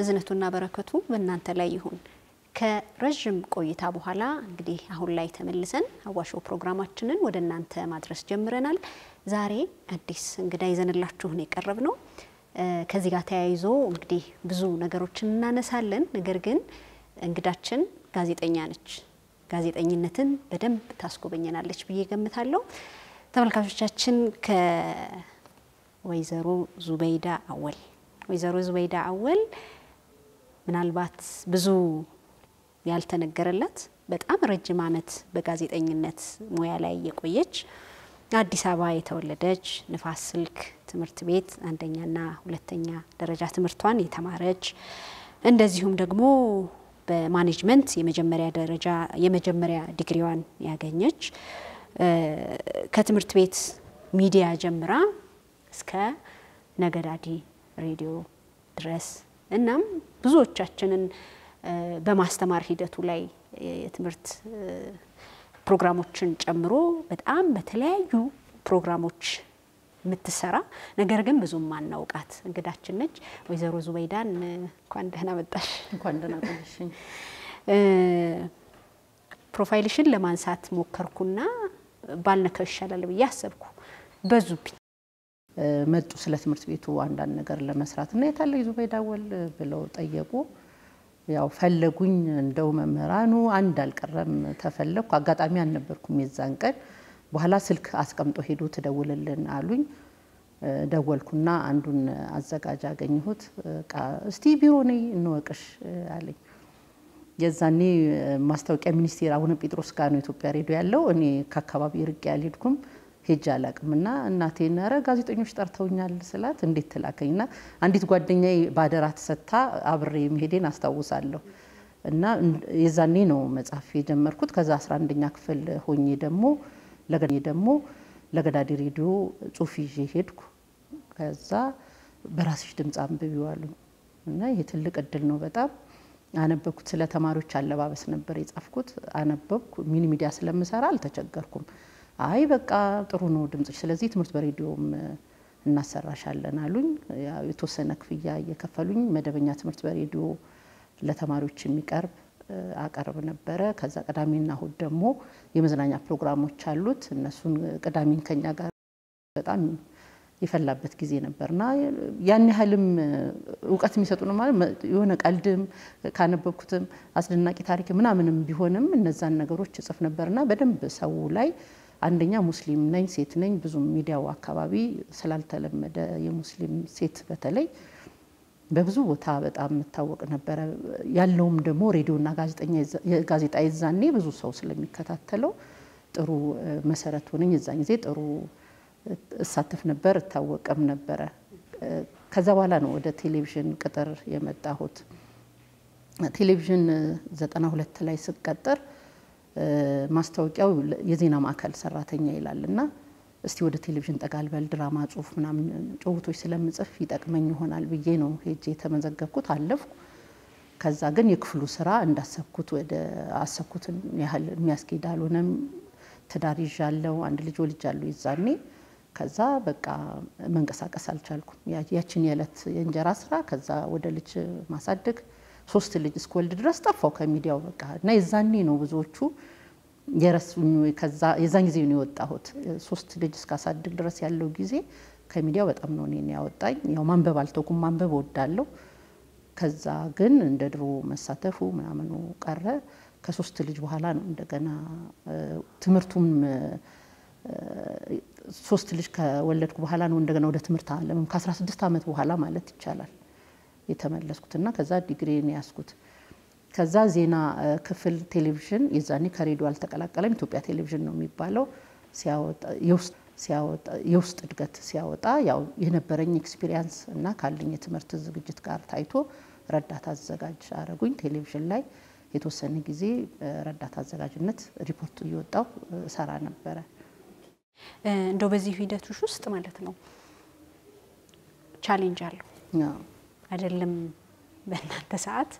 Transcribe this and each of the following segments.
እዝነቱና በረከቱ በእናንተ ላይ ይሁን። ከረዥም ቆይታ በኋላ እንግዲህ አሁን ላይ ተመልሰን አዋሾ ፕሮግራማችንን ወደ እናንተ ማድረስ ጀምረናል። ዛሬ አዲስ እንግዳ ይዘንላችሁን የቀረብ ነው። ከዚህ ጋር ተያይዞ እንግዲህ ብዙ ነገሮችን እናነሳለን። ነገር ግን እንግዳችን ጋዜጠኛ ነች። ጋዜጠኝነትን በደንብ ታስጎበኘናለች ብዬ ገምታለሁ። ተመልካቾቻችን ከወይዘሮ ዙበይዳ አወል ወይዘሮ ዙበይዳ አወል ምናልባት ብዙ ያልተነገረላት በጣም ረጅም ዓመት በጋዜጠኝነት ሙያ ላይ የቆየች አዲስ አበባ የተወለደች ንፋስ ስልክ ትምህርት ቤት አንደኛና ሁለተኛ ደረጃ ትምህርቷን የተማረች እንደዚሁም ደግሞ በማኔጅመንት የመጀመሪያ ደረጃ የመጀመሪያ ዲግሪዋን ያገኘች ከትምህርት ቤት ሚዲያ ጀምራ እስከ ነገዳዲ ሬዲዮ ድረስ እናም ብዙዎቻችንን በማስተማር ሂደቱ ላይ የትምህርት ፕሮግራሞችን ጨምሮ በጣም በተለያዩ ፕሮግራሞች የምትሰራ ነገር ግን ብዙም ማናውቃት እንግዳችን ነች። ወይዘሮ ዙበይዳን እንኳን ደህና መጣሽ። እንኳን ደህና ቆየሽኝ። profile ሽን ለማንሳት ሞከርኩና ባልነካው ይሻላል ብዬ አሰብኩ። በዙብኝ መጡ ስለ ትምህርት ቤቱ አንዳንድ ነገር ለመስራት እና የታለ ዙበይዳ አወል ብለው ጠየቁ። ያው ፈለጉኝ። እንደው መምህራኑ አንድ አልቀረም ተፈለግኩ። አጋጣሚ አልነበርኩም የዛን ቀን። በኋላ ስልክ አስቀምጦ ሄዱ ትደውልልን አሉኝ። ደወልኩና አንዱን አዘጋጅ አገኘሁት። እስቲ ቢሮ ነይ እንወቅሽ አለኝ። የዛኔ ማስታወቂያ ሚኒስቴር አቡነ ጴጥሮስ ጋር ነው ኢትዮጵያ ሬዲዮ ያለው። እኔ ከአካባቢ ርቄ አልሄድኩም ሄጅ አላቅም እና እናቴን ኧረ ጋዜጠኞች ጠርተውኛል ስላት እንዴት ትላከኝና አንዲት ጓደኛዬ ባደራ ተሰጥታ አብሬ መሄዴን አስታውሳለሁ። እና የዛኔ ነው መጽሐፍ የጀመርኩት። ከዛ 11ኛ ክፍል ሆኜ ደግሞ ደግሞ ለገዳዲ ሬዲዮ ጽሁፍ ይዤ ሄድኩ። ከዛ በራስሽ ድምፅ አንብቢው እና ይሄ ትልቅ እድል ነው በጣም አነበብኩት። ስለ ተማሪዎች አለባበስ ነበር የጻፍኩት። አነበብኩ። ሚኒ ሚዲያ ስለምሰራ አልተቸገርኩም። አይ በቃ ጥሩ ነው ድምጽሽ፣ ስለዚህ ትምህርት በሬዲዮም እናሰራሻለን አሉኝ። የተወሰነ ክፍያ እየከፈሉኝ መደበኛ ትምህርት በሬዲዮ ለተማሪዎች የሚቀርብ አቀርብ ነበረ። ከዛ ቅዳሜና እሁድ ደግሞ የመዝናኛ ፕሮግራሞች አሉት። እነሱን ቅዳሜን ከኛ ጋር በጣም የፈላበት ጊዜ ነበርና ያን ያህልም እውቀት የሚሰጡ ነው ማለት የሆነ ቀልድም ካነበብኩትም አስደናቂ ታሪክ ምናምንም ቢሆንም እነዛን ነገሮች እጽፍ ነበርና በደንብ ሰው ላይ አንደኛ ሙስሊም ነኝ፣ ሴት ነኝ። ብዙም ሚዲያው አካባቢ ስላልተለመደ የሙስሊም ሴት በተለይ በብዙ ቦታ በጣም የምታወቅ ነበረ። ያለውም ደግሞ ሬዲዮና ጋዜጣ የዛኔ ብዙ ሰው ስለሚከታተለው ጥሩ መሰረት ሆነኝ። የዛን ጊዜ ጥሩ እሳተፍ ነበር፣ እታወቅም ነበረ። ከዛ በኋላ ነው ወደ ቴሌቪዥን ቅጥር የመጣሁት። ቴሌቪዥን ዘጠና ሁለት ላይ ስቀጥር ማስታወቂያው የዜና ማዕከል ሰራተኛ ይላል እና እስቲ ወደ ቴሌቪዥን ጠጋልበል ድራማ፣ ጽሁፍ ምናምን ጭውቶች ስለምጽፍ ይጠቅመኝ ይሆናል ብዬ ነው ሄጄ የተመዘገብኩት። አለፍኩ። ከዛ ግን የክፍሉ ስራ እንዳሰብኩት ወደ አሰብኩትን ያህል የሚያስኬድ አልሆነም። ትዳር ይዣለሁ፣ አንድ ልጅ ወልጃለሁ ይዛኔ። ከዛ በቃ መንቀሳቀስ አልቻልኩም። ያችን የዕለት የእንጀራ ስራ ከዛ ወደ ልጅ ማሳደግ ሶስት ልጅ እስከወልድ ድረስ ጠፋው ከሚዲያው በቃ እና የዛኔ ነው ብዙዎቹ የረሱኝ። የዛን ጊዜ ነው የወጣሁት። ሶስት ልጅ እስካሳድግ ድረስ ያለው ጊዜ ከሚዲያው በጣም ነው እኔን ያወጣኝ። ያው ማንበብ አልተውኩም፣ ማንበብ እወዳለሁ። ከዛ ግን እንደ ድሮ መሳተፉ ምናምኑ ቀረ። ከሶስት ልጅ በኋላ ነው እንደገና ትምህርቱም ሶስት ልጅ ከወለድኩ በኋላ ነው እንደገና ወደ ትምህርት አለምም ከ16 ዓመት በኋላ ማለት ይቻላል የተመለስኩትና ከዛ ዲግሪን ያዝኩት። ከዛ ዜና ክፍል ቴሌቪዥን የዛኔ ከሬዲዮ አልተቀላቀለም፣ ኢትዮጵያ ቴሌቪዥን ነው የሚባለው። የውስጥ እድገት ሲያወጣ ያው የነበረኝ experience እና ካለኝ የትምህርት ዝግጅት ጋር ታይቶ ረዳት አዘጋጅ አረጉኝ። ቴሌቪዥን ላይ የተወሰነ ጊዜ ረዳት አዘጋጅነት ሪፖርት እየወጣሁ እሰራ ነበረ። እንደው በዚህ ሂደቶች ውስጥ ማለት ነው challenge አለው አይደለም? በእናንተ ሰዓት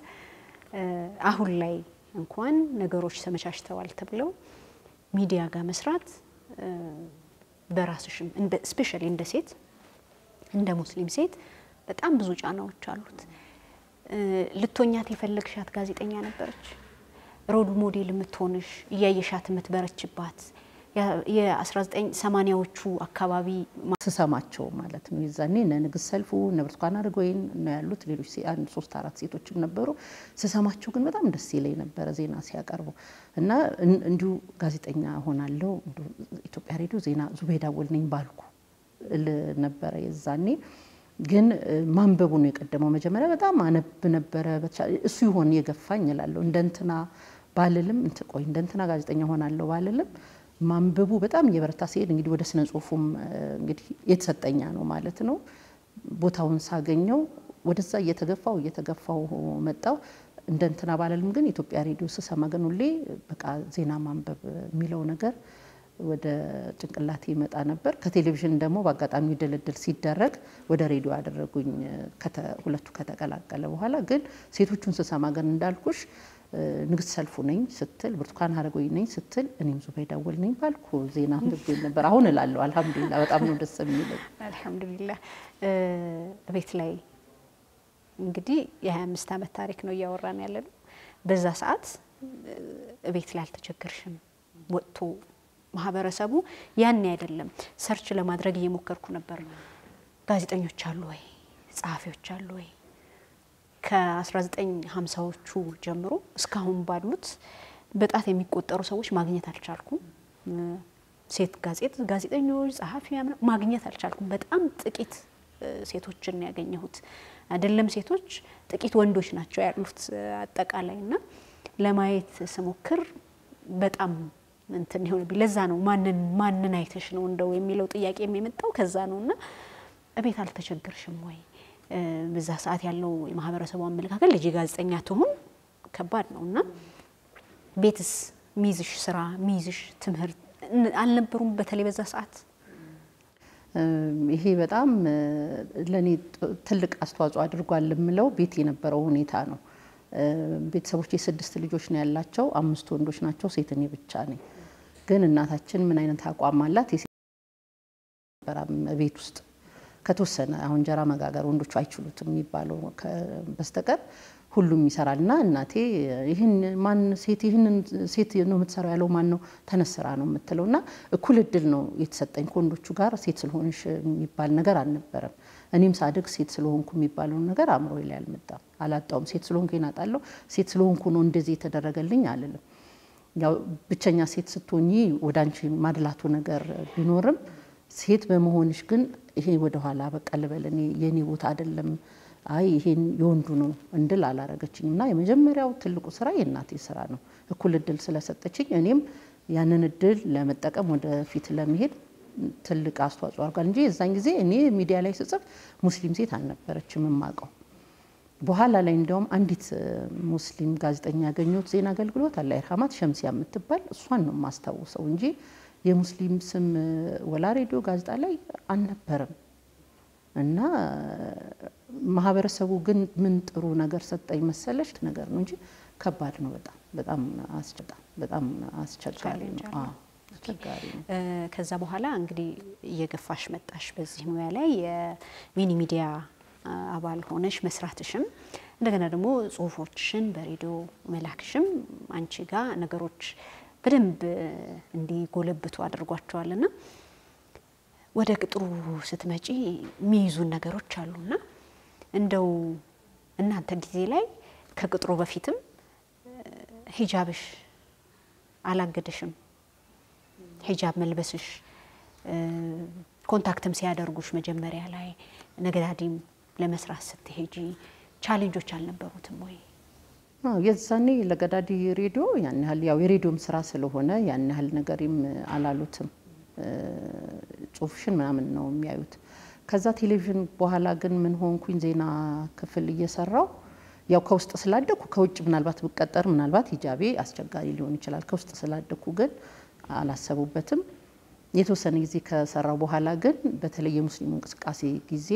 አሁን ላይ እንኳን ነገሮች ተመቻችተዋል ተብለው ሚዲያ ጋር መስራት በራስሽም specially እንደ ሴት እንደ ሙስሊም ሴት በጣም ብዙ ጫናዎች አሉት። ልትሆኛት የፈለግሻት ጋዜጠኛ ነበረች? ሮል ሞዴል የምትሆንሽ እያየሻት የምትበረችባት የ1980ዎቹ አካባቢ ስሰማቸው ማለት ነው። የዛኔ እነ ንግስት ሰልፉ እነ ብርቱካን አረጋወይን ነው ያሉት። ሌሎች አንድ ሶስት አራት ሴቶችም ነበሩ። ስሰማቸው ግን በጣም ደስ ይለኝ ነበረ ዜና ሲያቀርቡ እና እንዲሁ ጋዜጠኛ ሆናለሁ ኢትዮጵያ ሬዲዮ ዜና ዙቤዳ አወል ነኝ ባልኩ ነበረ የዛኔ ግን ማንበቡ ነው የቀደመው። መጀመሪያ በጣም አነብ ነበረ። እሱ ይሆን የገፋኝ እላለሁ። እንደ እንትና ባልልም ቆይ እንደ እንትና ጋዜጠኛ ሆናለሁ ባልልም ማንበቡ በጣም እየበረታ ሲሄድ እንግዲህ ወደ ስነ ጽሁፉም እንግዲህ የተሰጠኛ ነው ማለት ነው። ቦታውን ሳገኘው ወደዛ እየተገፋው እየተገፋው መጣው። እንደ እንትና ባልልም ግን ኢትዮጵያ ሬዲዮ ስሰማ ግን ሁሌ በቃ ዜና ማንበብ የሚለው ነገር ወደ ጭንቅላቴ ይመጣ ነበር። ከቴሌቪዥን ደግሞ በአጋጣሚ ድልድል ሲደረግ ወደ ሬዲዮ ያደረጉኝ ሁለቱ ከተቀላቀለ በኋላ ግን ሴቶቹን ስሰማ ግን እንዳልኩሽ ንግስት ሰልፉ ነኝ ስትል፣ ብርቱካን አረጋዊ ነኝ ስትል፣ እኔም ዙቤዳ አወል ነኝ ባልኩ ዜና አንብቤ ነበር። አሁን እላለሁ አልሐምዱሊላ በጣም ነው ደስ የሚለኝ። አልሐምዱሊላ ቤት ላይ እንግዲህ የ25 ዓመት ታሪክ ነው እያወራን ያለ ነው። በዛ ሰዓት ቤት ላይ አልተቸገርሽም ወጥቶ ማህበረሰቡ ያኔ አይደለም ሰርች ለማድረግ እየሞከርኩ ነበር። ጋዜጠኞች አሉ ወይ? ጸሐፊዎች አሉ ወይ? ከ1950ዎቹ ጀምሮ እስካሁን ባሉት በጣት የሚቆጠሩ ሰዎች ማግኘት አልቻልኩም። ሴት ጋዜጥ ጋዜጠኞች፣ ጸሐፊ ማግኘት አልቻልኩም። በጣም ጥቂት ሴቶችን ያገኘሁት አይደለም ሴቶች ጥቂት ወንዶች ናቸው ያሉት አጠቃላይ እና ለማየት ስሞክር በጣም እንትን ይሆንብኝ። ለዛ ነው ማንን ማንን አይተሽ ነው እንደው የሚለው ጥያቄ የሚመጣው ከዛ ነው። እና እቤት አልተቸገርሽም ወይ? በዛ ሰዓት ያለው የማህበረሰቡ አመለካከት ልጅ ጋዜጠኛ ትሁን ከባድ ነው እና ቤትስ ሚይዝሽ ስራ ሚይዝሽ ትምህርት አልነበሩም? በተለይ በዛ ሰዓት ይሄ በጣም ለእኔ ትልቅ አስተዋጽኦ አድርጓል የምለው ቤት የነበረው ሁኔታ ነው። ቤተሰቦች የስድስት ልጆች ነው ያላቸው፣ አምስት ወንዶች ናቸው፣ ሴት እኔ ብቻ ነኝ። ግን እናታችን ምን አይነት አቋም አላት? ቤት ውስጥ ከተወሰነ አሁን እንጀራ መጋገር ወንዶቹ አይችሉትም የሚባለው በስተቀር ሁሉም ይሰራል። እና እናቴ ይህን ማን ሴት ይህንን ሴት ነው የምትሰራው ያለው ማን ነው? ተነስራ ነው የምትለው። እና እኩል እድል ነው የተሰጠኝ ከወንዶቹ ጋር ሴት ስለሆንሽ የሚባል ነገር አልነበረም። እኔም ሳድግ ሴት ስለሆንኩ የሚባለውን ነገር አእምሮ ላይ አልመጣም፣ አላጣውም። ሴት ስለሆንኩ ይናጣለሁ፣ ሴት ስለሆንኩ ነው እንደዚህ የተደረገልኝ አልልም። ያው ብቸኛ ሴት ስትሆኚ ወደ አንቺ ማድላቱ ነገር ቢኖርም ሴት በመሆንሽ ግን ይሄ ወደኋላ በቃ ልበል እኔ የእኔ ቦታ አይደለም አይ ይሄን የወንዱ ነው እንድል አላረገችኝም። እና የመጀመሪያው ትልቁ ስራ የእናቴ ስራ ነው። እኩል እድል ስለሰጠችኝ እኔም ያንን እድል ለመጠቀም ወደፊት ለመሄድ ትልቅ አስተዋጽኦ አድርጓል እንጂ የዛን ጊዜ እኔ ሚዲያ ላይ ስጽፍ ሙስሊም ሴት አልነበረችም የማውቀው። በኋላ ላይ እንዲያውም አንዲት ሙስሊም ጋዜጠኛ ያገኘሁት ዜና አገልግሎት አላ ይርሃማት ሸምሲያ የምትባል እሷን ነው የማስታውሰው እንጂ የሙስሊም ስም ወላ ሬዲዮ ጋዜጣ ላይ አልነበረም። እና ማህበረሰቡ ግን ምን ጥሩ ነገር ሰጠኝ መሰለሽ ነገር ነው እንጂ ከባድ ነው። በጣም በጣም በጣም አስቸጋሪ ነው። አስቸጋሪ ነው። ከዛ በኋላ እንግዲህ እየገፋሽ መጣሽ በዚህ ሙያ ላይ የሚኒ ሚዲያ አባል ሆነሽ መስራትሽም እንደገና ደግሞ ጽሁፎችሽን በሬዲዮ መላክሽም አንቺ ጋር ነገሮች በደንብ እንዲጎለብቱ አድርጓቸዋልና ወደ ቅጥሩ ስትመጪ የሚይዙን ነገሮች አሉና እንደው እናንተ ጊዜ ላይ ከቅጥሩ በፊትም ሂጃብሽ አላገደሽም? ሂጃብ መልበስሽ contact ም ሲያደርጉሽ መጀመሪያ ላይ ነጋዴም ለመስራት ስትሄጂ challenge ኦች አልነበሩትም ወይ? የዛኔ ለገዳዲ ሬዲዮ ያን ያህል ያው የሬዲዮም ስራ ስለሆነ ያን ያህል ነገርም አላሉትም። ጽሁፍሽን ምናምን ነው የሚያዩት። ከዛ ቴሌቪዥን በኋላ ግን ምን ሆንኩኝ፣ ዜና ክፍል እየሰራው ያው ከውስጥ ስላደኩ ከውጭ ምናልባት ብቀጠር ምናልባት ሂጃቤ አስቸጋሪ ሊሆን ይችላል። ከውስጥ ስላደኩ ግን አላሰቡበትም። የተወሰነ ጊዜ ከሰራው በኋላ ግን በተለይ የሙስሊሙ እንቅስቃሴ ጊዜ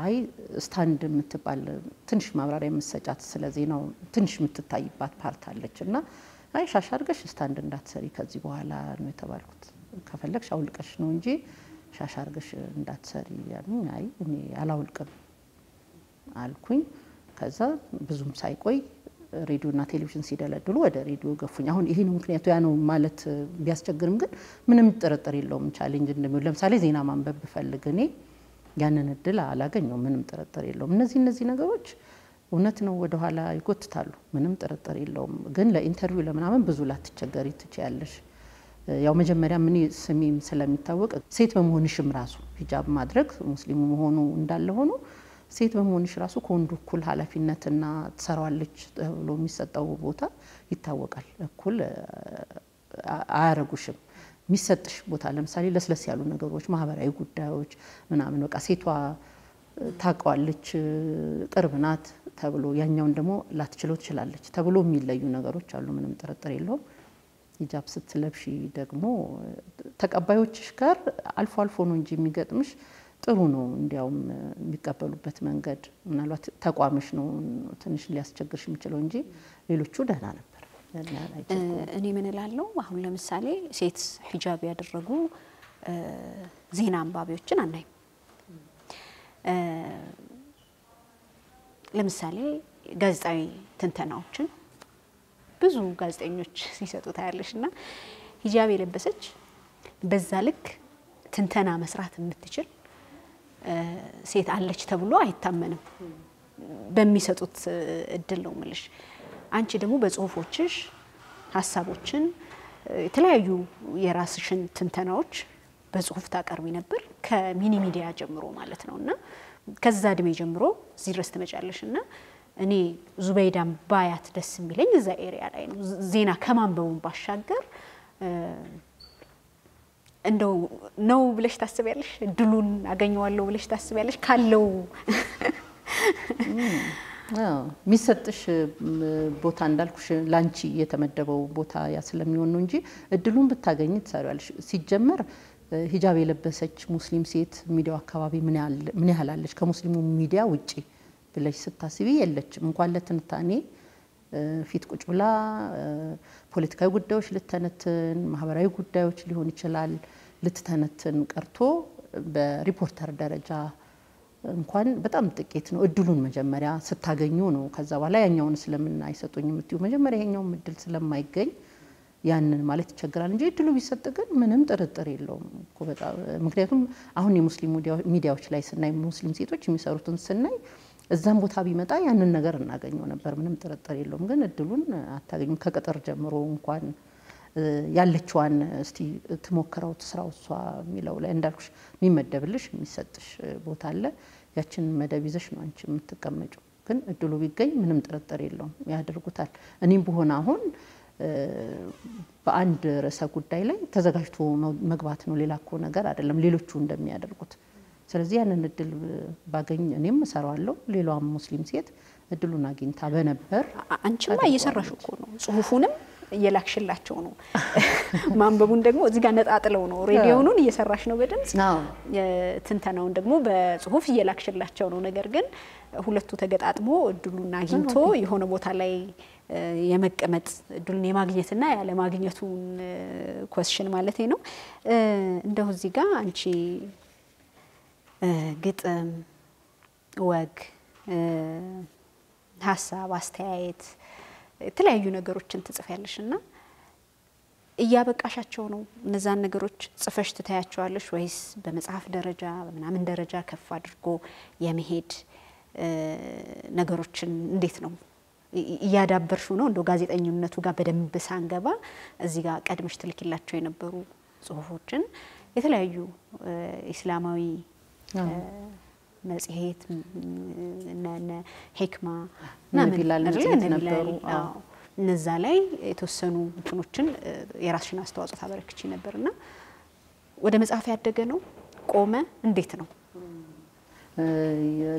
አይ stand የምትባል ትንሽ ማብራሪያ የምትሰጫት ስለ ዜናው ትንሽ የምትታይባት part አለች እና አይ ሻሽ አድርገሽ stand እንዳትሰሪ ከዚህ በኋላ ነው የተባልኩት። ከፈለግሽ አውልቀሽ ነው እንጂ ሻሽ አድርገሽ እንዳትሰሪ ያሉኝ። አይ እኔ አላውልቅም አልኩኝ። ከዛ ብዙም ሳይቆይ ሬዲዮና ቴሌቪዥን ሲደለድሉ ወደ ሬዲዮ ገፉኝ። አሁን ነው ምክንያቱ ያ ነው ማለት ቢያስቸግርም ግን ምንም ጥርጥር የለውም challenge እንደሚሆን። ለምሳሌ ዜና ማንበብ ብፈልግ እኔ ያንን እድል አላገኘው፣ ምንም ጥርጥር የለውም። እነዚህ እነዚህ ነገሮች እውነት ነው ወደኋላ ይጎትታሉ፣ ምንም ጥርጥር የለውም። ግን ለኢንተርቪው ለምናምን ብዙ ላትቸገሪ ትችያለሽ። ያው መጀመሪያ ምን ስሜም ስለሚታወቅ ሴት በመሆንሽም ራሱ ሂጃብ ማድረግ ሙስሊሙ መሆኑ እንዳለ ሆኖ ሴት በመሆንሽ ራሱ ከወንዱ እኩል ኃላፊነትና ትሰራዋለች ተብሎ የሚሰጠው ቦታ ይታወቃል። እኩል አያረጉሽም። የሚሰጥሽ ቦታ ለምሳሌ ለስለስ ያሉ ነገሮች፣ ማህበራዊ ጉዳዮች ምናምን በቃ ሴቷ ታውቀዋለች፣ ቅርብ ናት ተብሎ ያኛውን ደግሞ ላትችለው ትችላለች ተብሎ የሚለዩ ነገሮች አሉ። ምንም ጥርጥር የለውም። ሂጃብ ስትለብሺ ደግሞ ተቀባዮችሽ ጋር አልፎ አልፎ ነው እንጂ የሚገጥምሽ ጥሩ ነው። እንዲያውም የሚቀበሉበት መንገድ ምናልባት ተቋምሽ ነው ትንሽ ሊያስቸግርሽ የሚችለው እንጂ ሌሎቹ ደህና ነበር። እኔ ምን እላለሁ፣ አሁን ለምሳሌ ሴት ሂጃብ ያደረጉ ዜና አንባቢዎችን አናይም። ለምሳሌ ጋዜጣዊ ትንተናዎችን ብዙ ጋዜጠኞች ሲሰጡ ታያለሽ እና ሂጃብ የለበሰች በዛ ልክ ትንተና መስራት የምትችል ሴት አለች ተብሎ አይታመንም። በሚሰጡት እድል ነው ምልሽ። አንቺ ደግሞ በጽሁፎችሽ ሀሳቦችን፣ የተለያዩ የራስሽን ትንተናዎች በጽሁፍ ታቀርቢ ነበር ከ mini media ጀምሮ ማለት ነው እና ከዛ እድሜ ጀምሮ እዚህ ድረስ ትመጫለሽ እና እኔ ዙበይዳን ባያት ደስ የሚለኝ እዛ area ላይ ነው። ዜና ከማንበቡን ባሻገር እንደው ነው ብለሽ ታስቢያለሽ? እድሉን አገኘዋለሁ ብለሽ ታስቢያለሽ? ካለው የሚሰጥሽ ቦታ እንዳልኩሽ ላንቺ የተመደበው ቦታ ያ ስለሚሆን ነው እንጂ እድሉን ብታገኝ ትሰሪያለሽ። ሲጀመር ሂጃብ የለበሰች ሙስሊም ሴት ሚዲያው አካባቢ ምን ያህል አለች ከሙስሊሙ ሚዲያ ውጪ ብለሽ ስታስቢ የለችም። እንኳን ለትንታኔ ፊት ቁጭ ብላ ፖለቲካዊ ጉዳዮች ልተነትን፣ ማህበራዊ ጉዳዮች ሊሆን ይችላል ልትተነትን ቀርቶ በሪፖርተር ደረጃ እንኳን በጣም ጥቂት ነው። እድሉን መጀመሪያ ስታገኙ ነው። ከዛ በኋላ ያኛውን ስለምን አይሰጡኝ የምትዩ መጀመሪያ ይሄኛውም እድል ስለማይገኝ ያንን ማለት ይቸግራል እንጂ እድሉ ቢሰጥ ግን ምንም ጥርጥር የለውም ምክንያቱም አሁን የሙስሊም ሚዲያዎች ላይ ስናይ ሙስሊም ሴቶች የሚሰሩትን ስናይ እዛም ቦታ ቢመጣ ያንን ነገር እናገኘው ነበር። ምንም ጥርጥር የለውም። ግን እድሉን አታገኙም። ከቅጥር ጀምሮ እንኳን ያለችዋን እስቲ ትሞክረው ትስራው እሷ የሚለው ላይ እንዳልኩሽ የሚመደብልሽ የሚሰጥሽ ቦታ አለ። ያችን መደብ ይዘሽ ነው አንቺ የምትቀመጪው። ግን እድሉ ቢገኝ ምንም ጥርጥር የለውም ያደርጉታል። እኔም በሆነ አሁን በአንድ ርዕሰ ጉዳይ ላይ ተዘጋጅቶ መግባት ነው። ሌላ እኮ ነገር አይደለም ሌሎቹ እንደሚያደርጉት። ስለዚህ ያንን እድል ባገኝ እኔም እሰራዋለሁ። ሌላዋም ሙስሊም ሴት እድሉን አግኝታ በነበር አንቺማ እየሰራሽ እኮ ነው። ጽሁፉንም እየላክሽላቸው ነው። ማንበቡን ደግሞ እዚህ ጋር ነጣጥለው ነው። ሬዲዮኑን እየሰራሽ ነው በድምጽ ትንተናውን ደግሞ በጽሁፍ እየላክሽላቸው ነው። ነገር ግን ሁለቱ ተገጣጥሞ እድሉን አግኝቶ የሆነ ቦታ ላይ የመቀመጥ እድሉን የማግኘትና ያለማግኘቱን ኮስሽን ማለት ነው። እንደው እዚህ ጋር አንቺ ግጥም፣ ወግ፣ ሀሳብ፣ አስተያየት የተለያዩ ነገሮችን ትጽፊያለሽ እና እያበቃሻቸው ነው? እነዛን ነገሮች ጽፈሽ ትታያቸዋለሽ ወይስ በመጽሐፍ ደረጃ በምናምን ደረጃ ከፍ አድርጎ የመሄድ ነገሮችን እንዴት ነው እያዳበርሹ ነው? እንደው ጋዜጠኝነቱ ጋር በደንብ ሳንገባ እዚህ ጋር ቀድመሽ ትልኪላቸው የነበሩ ጽሁፎችን የተለያዩ ኢስላማዊ መጽሔት ሄክማ ነበሩ። እነዛ ላይ የተወሰኑ እንትኖችን የራስሽን አስተዋጽኦ ታበረክቺ ነበር እና ወደ መጽሐፍ ያደገ ነው ቆመ? እንዴት ነው?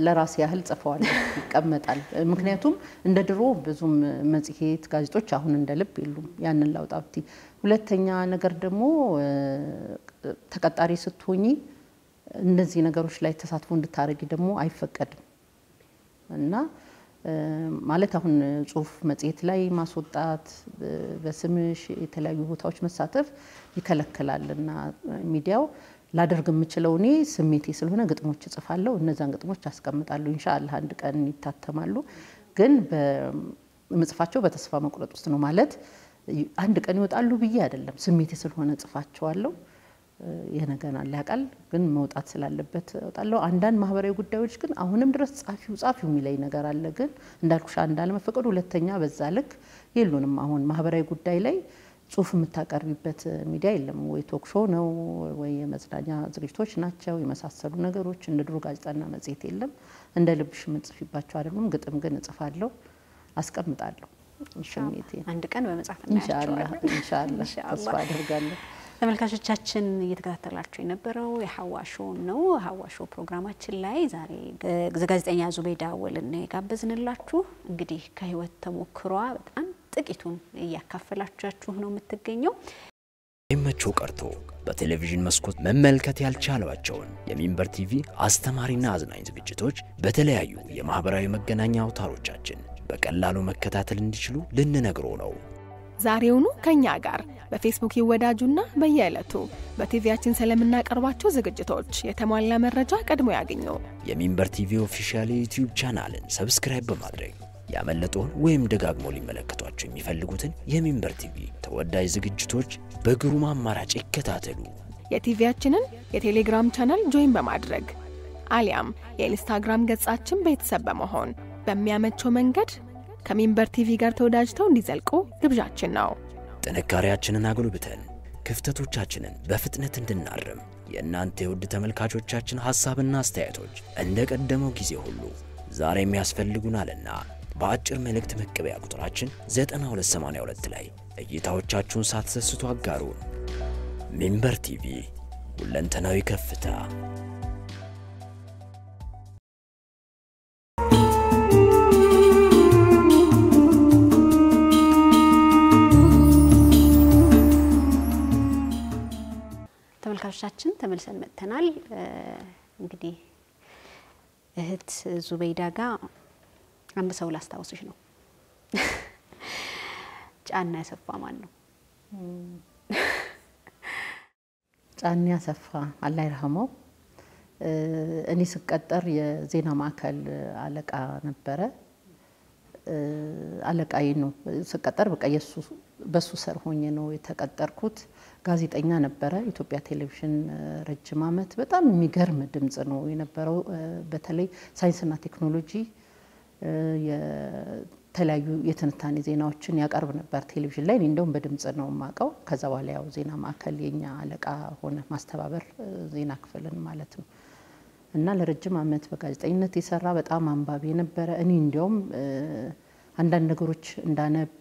ለራሴ ያህል ጽፈዋለሁ፣ ይቀመጣል። ምክንያቱም እንደ ድሮ ብዙም መጽሔት፣ ጋዜጦች አሁን እንደ ልብ የሉም። ያንን ላውጣ ብቲ። ሁለተኛ ነገር ደግሞ ተቀጣሪ ስትሆኚ እነዚህ ነገሮች ላይ ተሳትፎ እንድታደርጊ ደግሞ አይፈቀድም እና ማለት አሁን ጽሁፍ መጽሔት ላይ ማስወጣት በስምሽ የተለያዩ ቦታዎች መሳተፍ ይከለክላል እና ሚዲያው ላደርግ የምችለው እኔ ስሜቴ ስለሆነ ግጥሞች እጽፋለሁ። እነዛን ግጥሞች አስቀምጣለሁ። ኢንሻአላህ አንድ ቀን ይታተማሉ። ግን በምጽፋቸው በተስፋ መቁረጥ ውስጥ ነው ማለት አንድ ቀን ይወጣሉ ብዬ አይደለም። ስሜቴ ስለሆነ አላህ ያውቃል፣ ግን መውጣት ስላለበት እወጣለሁ። አንዳንድ ማህበራዊ ጉዳዮች ግን አሁንም ድረስ ጻፊው ጻፊው የሚለኝ ነገር አለ። ግን እንዳልኩሽ አንድ አለመፈቀዱ፣ ሁለተኛ በዛ ልክ የሉንም። አሁን ማህበራዊ ጉዳይ ላይ ጽሁፍ የምታቀርቢበት ሚዲያ የለም። ወይ talk show ነው ወይ የመዝናኛ ዝግጅቶች ናቸው የመሳሰሉ ነገሮች። እንደ ድሮ ጋዜጣና መጽሔት የለም። እንደ ልብሽ የምትጽፊባቸው አይደሉም። ግጥም ግን እጽፋለሁ፣ አስቀምጣለሁ አንድ ቀን በመጽሐፍ እናያቸዋለን። ኢንሻአላህ። ተስፋ አደርጋለሁ። ተመልካቾቻችን እየተከታተላችሁ የነበረው የሀዋ ሾውን ነው። ሀዋ ሾው ፕሮግራማችን ላይ ዛሬ ጋዜጠኛ ዙቤዳ አወልን የጋበዝንላችሁ። እንግዲህ ከህይወት ተሞክሯ በጣም ጥቂቱን እያካፈላቻችሁ ነው የምትገኘው። ሳይመችዎ ቀርቶ በቴሌቪዥን መስኮት መመልከት ያልቻሏቸውን የሚንበር ቲቪ አስተማሪና አዝናኝ ዝግጅቶች በተለያዩ የማህበራዊ መገናኛ አውታሮቻችን በቀላሉ መከታተል እንዲችሉ ልንነግሮ ነው። ዛሬውኑ ከኛ ጋር በፌስቡክ ይወዳጁና በየዕለቱ በቲቪያችን ስለምናቀርባቸው ዝግጅቶች የተሟላ መረጃ ቀድሞ ያገኙ። የሚንበር ቲቪ official የዩቲዩብ ቻናልን subscribe በማድረግ ያመለጠውን ወይም ደጋግሞ ሊመለከቷቸው የሚፈልጉትን የሚንበር ቲቪ ተወዳጅ ዝግጅቶች በግሩም አማራጭ ይከታተሉ። የቲቪያችንን የቴሌግራም channel join በማድረግ አሊያም የኢንስታግራም ገጻችን ቤተሰብ በመሆን በሚያመቸው መንገድ ከሚንበር ቲቪ ጋር ተወዳጅተው እንዲዘልቁ ግብዣችን ነው። ጥንካሬያችንን አጎልብተን ክፍተቶቻችንን በፍጥነት እንድናርም የእናንተ የውድ ተመልካቾቻችን ሐሳብና አስተያየቶች እንደ ቀደመው ጊዜ ሁሉ ዛሬም ያስፈልጉናልና በአጭር መልእክት መቀበያ ቁጥራችን 9282 ላይ እይታዎቻችሁን ሳትሰስቱ አጋሩን። ሚንበር ቲቪ ሁለንተናዊ ከፍታ ተመልካቾቻችን ተመልሰን መጥተናል። እንግዲህ እህት ዙበይዳ ጋር አንድ ሰው ላስታውስሽ ነው። ጫና ያሰፋ ማን ነው? ጫኔ አሰፋ አላህ ይርሐመው። እኔ ስቀጠር የዜና ማዕከል አለቃ ነበረ። አለቃዬ ነው ስቀጠር፣ በቃ በሱ ስር ሆኜ ነው የተቀጠርኩት። ጋዜጠኛ ነበረ። ኢትዮጵያ ቴሌቪዥን ረጅም ዓመት በጣም የሚገርም ድምጽ ነው የነበረው። በተለይ ሳይንስና ቴክኖሎጂ የተለያዩ የትንታኔ ዜናዎችን ያቀርብ ነበር ቴሌቪዥን ላይ። እንደውም በድምጽ ነው የማውቀው። ከዛ በኋላ ያው ዜና ማዕከል የኛ አለቃ ሆነ ማስተባበር ዜና ክፍልን ማለት ነው። እና ለረጅም ዓመት በጋዜጠኝነት የሰራ በጣም አንባቢ የነበረ እኔ እንዲያውም አንዳንድ ነገሮች እንዳነብ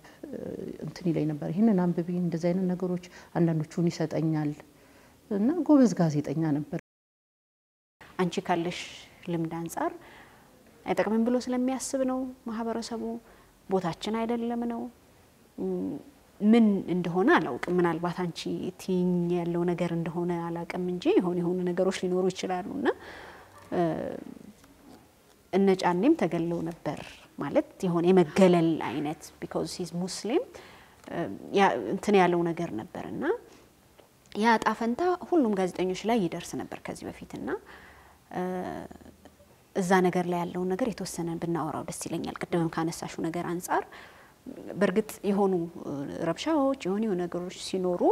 እንትን ይለኝ ነበር። ይህንን አንብቢ፣ እንደዚህ አይነት ነገሮች አንዳንዶቹን ይሰጠኛል እና ጎበዝ ጋዜጠኛ ነበር። አንቺ ካለሽ ልምድ አንጻር አይጠቅምም ብሎ ስለሚያስብ ነው ማህበረሰቡ፣ ቦታችን አይደለም ነው ምን እንደሆነ አላውቅም። ምናልባት አንቺ ትይኝ ያለው ነገር እንደሆነ አላውቅም እንጂ የሆኑ የሆኑ ነገሮች ሊኖሩ ይችላሉ እና እነ ጫኔም ተገለው ነበር ማለት የሆነ የመገለል አይነት because he's Muslim እንትን ያለው ነገር ነበር እና ያ እጣ ፈንታ ሁሉም ጋዜጠኞች ላይ ይደርስ ነበር ከዚህ በፊት እና እዛ ነገር ላይ ያለውን ነገር የተወሰነ ብናወራው ደስ ይለኛል። ቅድምም ካነሳሹ ነገር አንጻር በእርግጥ የሆኑ ረብሻዎች የሆኑ ነገሮች ሲኖሩ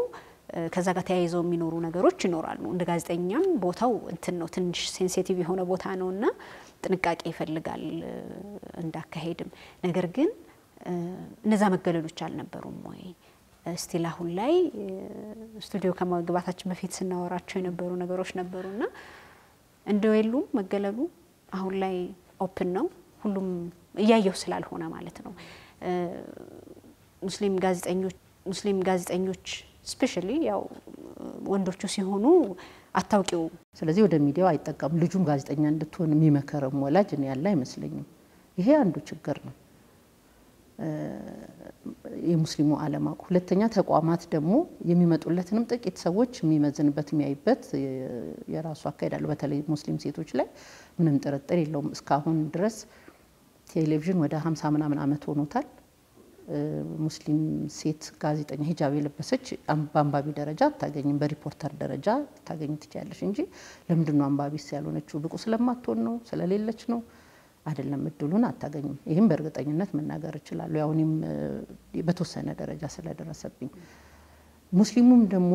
ከዛ ጋር ተያይዘው የሚኖሩ ነገሮች ይኖራሉ። እንደ ጋዜጠኛም ቦታው እንትን ነው ትንሽ ሴንሲቲቭ የሆነ ቦታ ነው እና ጥንቃቄ ይፈልጋል እንዳካሄድም። ነገር ግን እነዛ መገለሎች አልነበሩም ወይ? still አሁን ላይ ስቱዲዮ ከመግባታችን በፊት ስናወራቸው የነበሩ ነገሮች ነበሩና እንደው የሉም መገለሉ አሁን ላይ open ነው ሁሉም እያየው ስላልሆነ ማለት ነው። ሙስሊም ጋዜጠኞች ሙስሊም ጋዜጠኞች specially ያው ወንዶቹ ሲሆኑ አታውቂው። ስለዚህ ወደ ሚዲያው አይጠቀም። ልጁም ጋዜጠኛ እንድትሆን የሚመከርም ወላጅ እኔ ያለ አይመስለኝም። ይሄ አንዱ ችግር ነው የሙስሊሙ አለማወቅ። ሁለተኛ ተቋማት ደግሞ የሚመጡለትንም ጥቂት ሰዎች የሚመዝንበት የሚያይበት የራሱ አካሄድ አለው። በተለይ ሙስሊም ሴቶች ላይ ምንም ጥርጥር የለውም። እስካሁን ድረስ ቴሌቪዥን ወደ ሀምሳ ምናምን ዓመት ሆኖታል። ሙስሊም ሴት ጋዜጠኛ ሂጃብ የለበሰች በአንባቢ ደረጃ አታገኝም። በሪፖርተር ደረጃ ታገኝ ትችያለሽ እንጂ ለምንድን ነው አንባቢስ ያልሆነችው? ብቁ ስለማትሆን ነው? ስለሌለች ነው? አይደለም። እድሉን አታገኝም። ይህም በእርግጠኝነት መናገር እችላለሁ። ያው እኔም በተወሰነ ደረጃ ስለደረሰብኝ ሙስሊሙም ደግሞ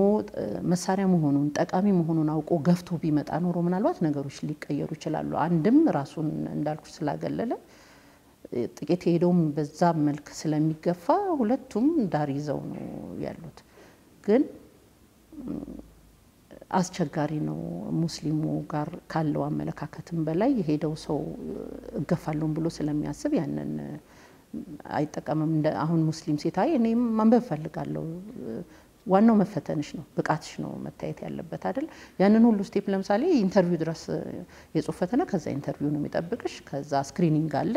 መሳሪያ መሆኑን ጠቃሚ መሆኑን አውቆ ገፍቶ ቢመጣ ኖሮ ምናልባት ነገሮች ሊቀየሩ ይችላሉ። አንድም ራሱን እንዳልኩ ስላገለለ ጥቂት የሄደውም በዛ መልክ ስለሚገፋ ሁለቱም ዳር ይዘው ነው ያሉት። ግን አስቸጋሪ ነው። ሙስሊሙ ጋር ካለው አመለካከትም በላይ የሄደው ሰው እገፋለሁም ብሎ ስለሚያስብ ያንን አይጠቀምም። አሁን ሙስሊም ሴት አይ እኔም ማንበብ እፈልጋለሁ ዋናው መፈተንሽ ነው፣ ብቃትሽ ነው መታየት ያለበት አይደል? ያንን ሁሉ step ለምሳሌ interview ድረስ የጽሁፍ ፈተና፣ ከዛ interview ነው የሚጠብቅሽ፣ ከዛ screening አለ።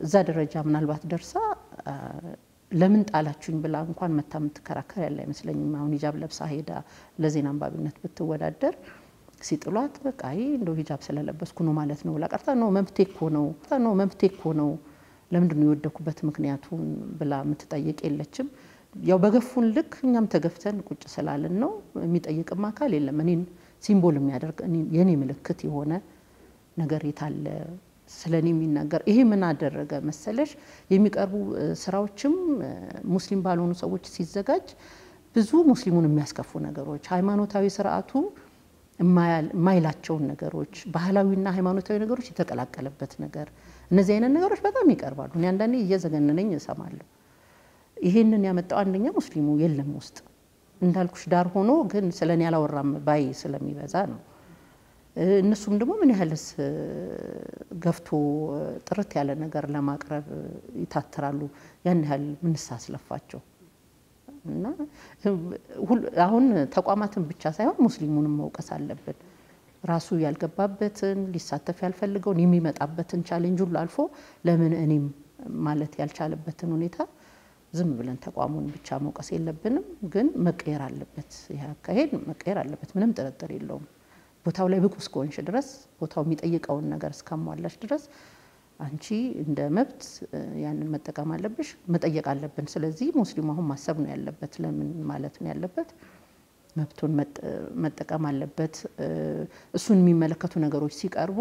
እዛ ደረጃ ምናልባት ደርሳ ለምን ጣላችሁኝ ብላ እንኳን መታ የምትከራከር ያለ አይመስለኝም። አሁን ሂጃብ ለብሳ ሄዳ ለዜና አንባቢነት ብትወዳደር ሲጥሏት በቃ ይህ እንደው ሂጃብ ስለለበስኩ ነው ማለት ነው ብላ ቀርታ ነው መብቴ እኮ ነው ነው መብቴ እኮ ነው ለምንድን ነው የወደኩበት ምክንያቱን ብላ የምትጠይቅ የለችም። ያው በገፉን ልክ እኛም ተገፍተን ቁጭ ስላልን ነው። የሚጠይቅም አካል የለም። እኔን ሲምቦል የሚያደርግ የኔ ምልክት የሆነ ነገር የታለ ስለ እኔ የሚናገር ይሄ ምን አደረገ መሰለሽ? የሚቀርቡ ስራዎችም ሙስሊም ባልሆኑ ሰዎች ሲዘጋጅ ብዙ ሙስሊሙን የሚያስከፉ ነገሮች፣ ሃይማኖታዊ ስርዓቱ የማይላቸውን ነገሮች፣ ባህላዊና ሃይማኖታዊ ነገሮች የተቀላቀለበት ነገር፣ እነዚህ አይነት ነገሮች በጣም ይቀርባሉ። እኔ አንዳንዴ እየዘገነነኝ እሰማለሁ። ይሄንን ያመጣው አንደኛ ሙስሊሙ የለም ውስጥ እንዳልኩሽ ዳር ሆኖ ግን ስለ እኔ አላወራም ባይ ስለሚበዛ ነው። እነሱም ደግሞ ምን ያህልስ ገፍቶ ጥርት ያለ ነገር ለማቅረብ ይታትራሉ። ያን ያህል ምንስ አስለፋቸው እና አሁን ተቋማትን ብቻ ሳይሆን ሙስሊሙንም መውቀስ አለብን። ራሱ ያልገባበትን ሊሳተፍ ያልፈልገውን የሚመጣበትን challenge ሁሉ አልፎ ለምን እኔም ማለት ያልቻለበትን ሁኔታ ዝም ብለን ተቋሙን ብቻ መውቀስ የለብንም። ግን መቀየር አለበት። ይህ አካሄድ መቀየር አለበት። ምንም ጥርጥር የለውም። ቦታው ላይ ብቁ እስከሆንሽ ድረስ ቦታው የሚጠይቀውን ነገር እስካሟላሽ ድረስ አንቺ እንደ መብት ያንን መጠቀም አለብሽ፣ መጠየቅ አለብን። ስለዚህ ሙስሊሙ አሁን ማሰብ ነው ያለበት። ለምን ማለት ነው ያለበት መብቱን መጠቀም አለበት። እሱን የሚመለከቱ ነገሮች ሲቀርቡ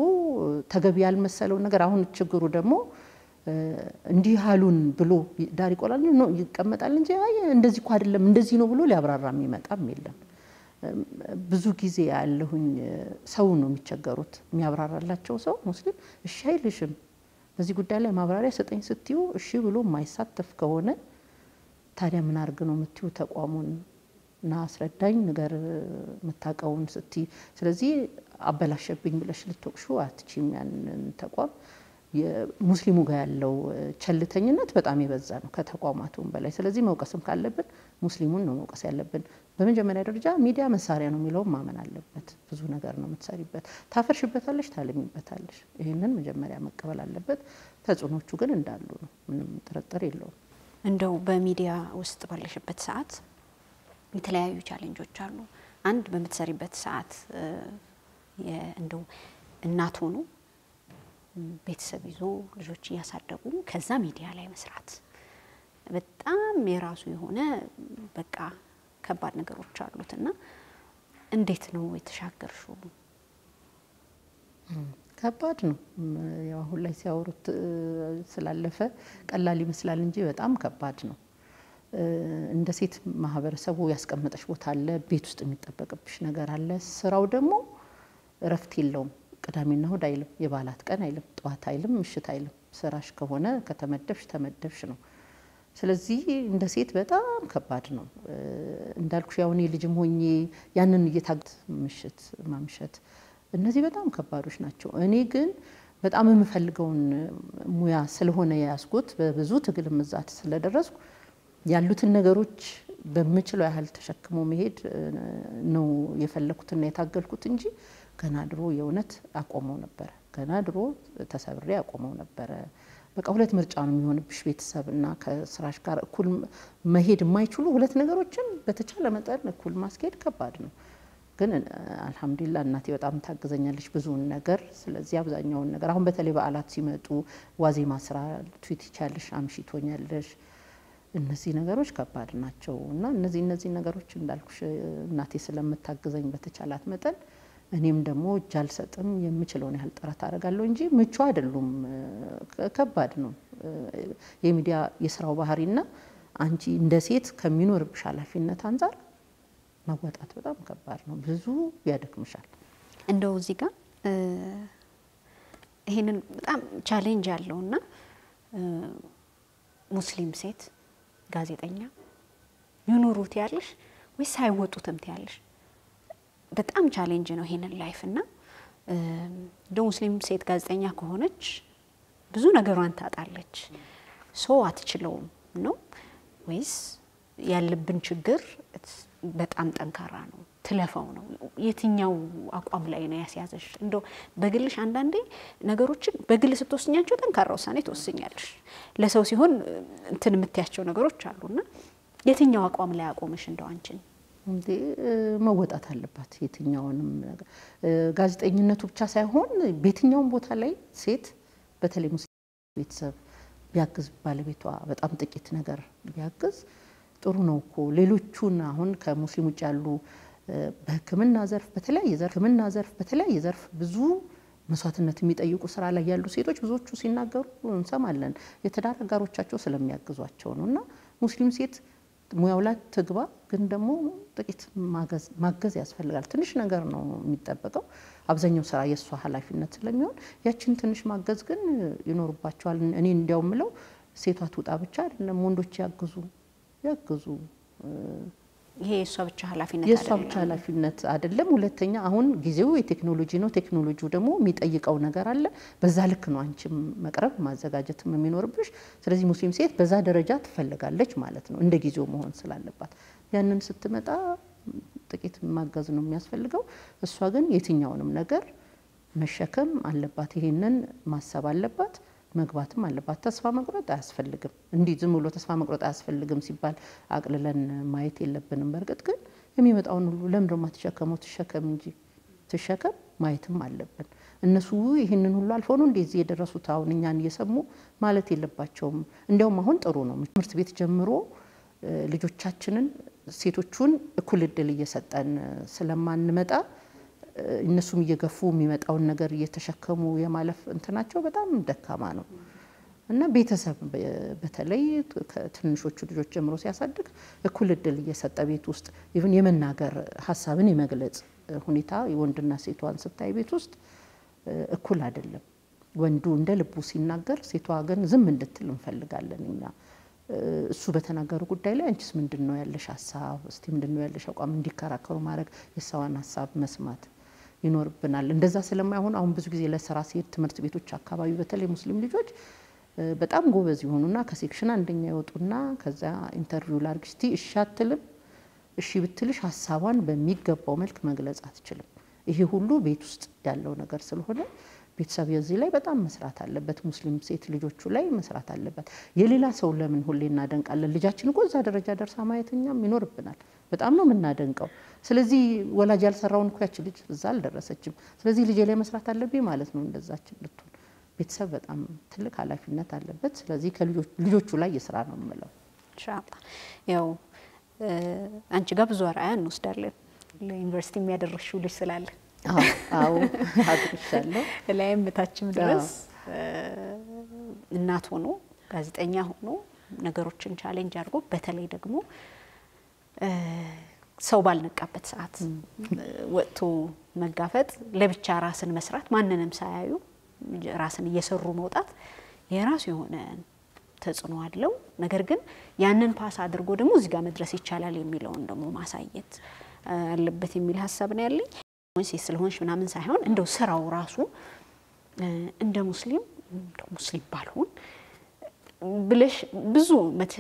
ተገቢ ያልመሰለው ነገር አሁን ችግሩ ደግሞ እንዲህ አሉን ብሎ ዳር ይቆላል ይቀመጣል እንጂ እንደዚህ እኮ አይደለም እንደዚህ ነው ብሎ ሊያብራራ የሚመጣም የለም። ብዙ ጊዜ ያለሁኝ ሰው ነው የሚቸገሩት። የሚያብራራላቸው ሰው ሙስሊም እሺ አይልሽም። በዚህ ጉዳይ ላይ ማብራሪያ ሰጠኝ ስትዩ እሺ ብሎ የማይሳተፍ ከሆነ ታዲያ ምን አርግ ነው የምትዩ ተቋሙን እና አስረዳኝ ነገር የምታውቀውን ስቲ ስለዚህ አበላሸብኝ ብለሽ ልትወቅሹ አትችም ያንን ተቋም ሙስሊሙ ጋር ያለው ቸልተኝነት በጣም የበዛ ነው ከተቋማቱም በላይ። ስለዚህ መውቀስም ካለብን ሙስሊሙን ነው መውቀስ ያለብን። በመጀመሪያ ደረጃ ሚዲያ መሳሪያ ነው የሚለውን ማመን አለበት። ብዙ ነገር ነው የምትሰሪበት። ታፈርሽበታለሽ፣ ታለሚበታለሽ። ይህንን መጀመሪያ መቀበል አለበት። ተጽዕኖቹ ግን እንዳሉ ነው፣ ምንም ጥርጥር የለውም። እንደው በሚዲያ ውስጥ ባለሽበት ሰዓት የተለያዩ challenge ኦች አሉ። አንድ በምትሰሪበት ሰዓት እንደው እናት ሆኑ ቤተሰብ ይዞ ልጆች እያሳደጉ ከዛ ሚዲያ ላይ መስራት በጣም የራሱ የሆነ በቃ ከባድ ነገሮች አሉት እና እንዴት ነው የተሻገርሽው? ከባድ ነው። ያው አሁን ላይ ሲያወሩት ስላለፈ ቀላል ይመስላል እንጂ በጣም ከባድ ነው። እንደ ሴት ማህበረሰቡ ያስቀመጠሽ ቦታ አለ፣ ቤት ውስጥ የሚጠበቅብሽ ነገር አለ። ስራው ደግሞ እረፍት የለውም። ቅዳሜና እሁድ አይልም፣ የበዓላት ቀን አይልም፣ ጠዋት አይልም፣ ምሽት አይልም። ስራሽ ከሆነ ከተመደብሽ ተመደብሽ ነው። ስለዚህ እንደ ሴት በጣም ከባድ ነው። እንዳልኩሽ ያው እኔ ልጅም ሆኜ ያንን እየታገት ምሽት ማምሸት፣ እነዚህ በጣም ከባዶች ናቸው። እኔ ግን በጣም የምፈልገውን ሙያ ስለሆነ የያዝኩት በብዙ ትግል ምዛት ስለደረስኩ ያሉትን ነገሮች በምችለው ያህል ተሸክሞ መሄድ ነው የፈለኩትና የታገልኩት እንጂ ገና ድሮ የእውነት አቆመው ነበረ። ገና ድሮ ተሰብሬ አቆመው ነበረ። በቃ ሁለት ምርጫ ነው የሚሆንብሽ፣ ቤተሰብና ከስራሽ ጋር እኩል መሄድ የማይችሉ ሁለት ነገሮችን በተቻለ መጠን እኩል ማስኬድ ከባድ ነው። ግን አልሐምዱሊላ እናቴ በጣም ታግዘኛለች ብዙውን ነገር። ስለዚህ አብዛኛውን ነገር አሁን በተለይ በዓላት ሲመጡ ዋዜማ ስራ ትዊት ይቻለሽ፣ አምሽቶኛለሽ እነዚህ ነገሮች ከባድ ናቸው እና እነዚህ እነዚህ ነገሮች እንዳልኩሽ እናቴ ስለምታግዘኝ በተቻላት መጠን እኔም ደግሞ እጅ አልሰጥም፣ የምችለውን ያህል ጥረት አደርጋለሁ እንጂ ምቹ አይደሉም። ከባድ ነው የሚዲያ የስራው ባህሪና አንቺ እንደ ሴት ከሚኖርብሽ ኃላፊነት አንጻር መወጣት በጣም ከባድ ነው። ብዙ ያደክምሻል። እንደው እዚህ ጋር ይሄንን በጣም challenge ያለውና ሙስሊም ሴት ጋዜጠኛ ይኑሩት ያለሽ ወይስ አይወጡትም ትያለሽ? በጣም challenge ነው ይሄንን life እና እንደ ሙስሊም ሴት ጋዜጠኛ ከሆነች ብዙ ነገሯን ታጣለች። so አትችለውም ነው ወይስ ያለብን ችግር በጣም ጠንካራ ነው ትለፈው ነው? የትኛው አቋም ላይ ነው ያስያዘሽ? እንደው በግልሽ አንዳንዴ ነገሮችን በግል ስትወስኛቸው ጠንካራ ውሳኔ ትወስኛለሽ። ለሰው ሲሆን እንትን የምትያቸው ነገሮች አሉና የትኛው አቋም ላይ አቆምሽ? እንደው አንቺን መወጣት አለባት። የትኛውንም ጋዜጠኝነቱ ብቻ ሳይሆን በየትኛውም ቦታ ላይ ሴት በተለይ ሙስሊም ቤተሰብ ቢያግዝ ባለቤቷ በጣም ጥቂት ነገር ቢያግዝ ጥሩ ነው እኮ ሌሎቹን አሁን ከሙስሊም ውጭ ያሉ በሕክምና ዘርፍ በተለያየ ዘርፍ ሕክምና ዘርፍ በተለያየ ዘርፍ ብዙ መስዋዕትነት የሚጠይቁ ስራ ላይ ያሉ ሴቶች ብዙዎቹ ሲናገሩ እንሰማለን። የትዳር አጋሮቻቸው ስለሚያግዟቸው ነው እና ሙስሊም ሴት ሙያው ላይ ትግባ፣ ግን ደግሞ ጥቂት ማገዝ ያስፈልጋል። ትንሽ ነገር ነው የሚጠበቀው። አብዛኛው ስራ የእሷ ኃላፊነት ስለሚሆን ያችን ትንሽ ማገዝ ግን ይኖርባቸዋል። እኔ እንዲያው ምለው ሴቷ ትውጣ ብቻ አይደለም፣ ወንዶች ያግዙ ያግዙ። ይሄ የእሷ ብቻ ኃላፊነት የእሷ ብቻ ኃላፊነት አይደለም። ሁለተኛ አሁን ጊዜው የቴክኖሎጂ ነው። ቴክኖሎጂው ደግሞ የሚጠይቀው ነገር አለ። በዛ ልክ ነው አንቺም መቅረብ ማዘጋጀትም የሚኖርብሽ። ስለዚህ ሙስሊም ሴት በዛ ደረጃ ትፈልጋለች ማለት ነው፣ እንደ ጊዜው መሆን ስላለባት። ያንን ስትመጣ ጥቂት ማገዝ ነው የሚያስፈልገው። እሷ ግን የትኛውንም ነገር መሸከም አለባት። ይሄንን ማሰብ አለባት መግባትም አለባት። ተስፋ መቁረጥ አያስፈልግም። እንዲህ ዝም ብሎ ተስፋ መቁረጥ አያስፈልግም ሲባል አቅልለን ማየት የለብንም። በእርግጥ ግን የሚመጣውን ሁሉ ለምን ደሞ ትሸከመው? ትሸከም እንጂ ትሸከም ማየትም አለብን። እነሱ ይህንን ሁሉ አልፈው ነው እንደዚህ የደረሱት። አሁን እኛን እየሰሙ ማለት የለባቸውም። እንዲያውም አሁን ጥሩ ነው ትምህርት ቤት ጀምሮ ልጆቻችንን ሴቶቹን እኩል እድል እየሰጠን ስለማንመጣ እነሱም እየገፉ የሚመጣውን ነገር እየተሸከሙ የማለፍ እንትናቸው በጣም ደካማ ነው እና ቤተሰብ በተለይ ከትንሾቹ ልጆች ጀምሮ ሲያሳድግ እኩል እድል እየሰጠ ቤት ውስጥ even የመናገር ሀሳብን የመግለጽ ሁኔታ የወንድና ሴቷን ስታይ ቤት ውስጥ እኩል አይደለም። ወንዱ እንደ ልቡ ሲናገር፣ ሴቷ ግን ዝም እንድትል እንፈልጋለን እኛ እሱ በተናገሩ ጉዳይ ላይ አንቺስ ምንድን ነው ያለሽ ሀሳብ? እስቲ ምንድን ነው ያለሽ አቋም? እንዲከራከሩ ማድረግ የሷን ሀሳብ መስማት ይኖርብናል። እንደዛ ስለማይሆን አሁን ብዙ ጊዜ ለስራ ሲሄድ ትምህርት ቤቶች አካባቢ በተለይ ሙስሊም ልጆች በጣም ጎበዝ የሆኑና ከ section አንደኛ ይወጡና ከዛ interview ላርግ እስቲ እሺ አትልም። እሺ ብትልሽ ሀሳቧን በሚገባው መልክ መግለጽ አትችልም። ይሄ ሁሉ ቤት ውስጥ ያለው ነገር ስለሆነ ቤተሰብ የዚህ ላይ በጣም መስራት አለበት። ሙስሊም ሴት ልጆቹ ላይ መስራት አለበት። የሌላ ሰው ለምን ሁሌ እናደንቃለን? ልጃችን እኮ እዛ ደረጃ ደርሳ ማየት እኛም ይኖርብናል። በጣም ነው የምናደንቀው። ስለዚህ ወላጅ ያልሰራውን እኮ ያች ልጅ እዛ አልደረሰችም። ስለዚህ ልጄ ላይ መስራት አለብኝ ማለት ነው እንደዛችን ልትሆን። ቤተሰብ በጣም ትልቅ ኃላፊነት አለበት። ስለዚህ ከልጆቹ ላይ የስራ ነው የምለው። ያው አንቺ ጋር ብዙ አርአያ እንወስዳለን። ለዩኒቨርሲቲ የሚያደረሽው ልጅ ስላለ አዎ አድርሻለሁ። ላይም ታችም ድረስ እናት ሆኖ ጋዜጠኛ ሆኖ ነገሮችን challenge አድርጎ በተለይ ደግሞ ሰው ባልነቃበት ሰዓት ወጥቶ መጋፈጥ፣ ለብቻ ራስን መስራት፣ ማንንም ሳያዩ ራስን እየሰሩ መውጣት የራሱ የሆነ ተጽዕኖ አለው። ነገር ግን ያንን pass አድርጎ ደግሞ እዚህ ጋር መድረስ ይቻላል የሚለውን ደግሞ ማሳየት አለበት የሚል ሀሳብ ነው ያለኝ። ሴት ስለሆንሽ ምናምን ሳይሆን እንደው ስራው ራሱ እንደ ሙስሊም ሙስሊም ባልሆን ብለሽ ብዙ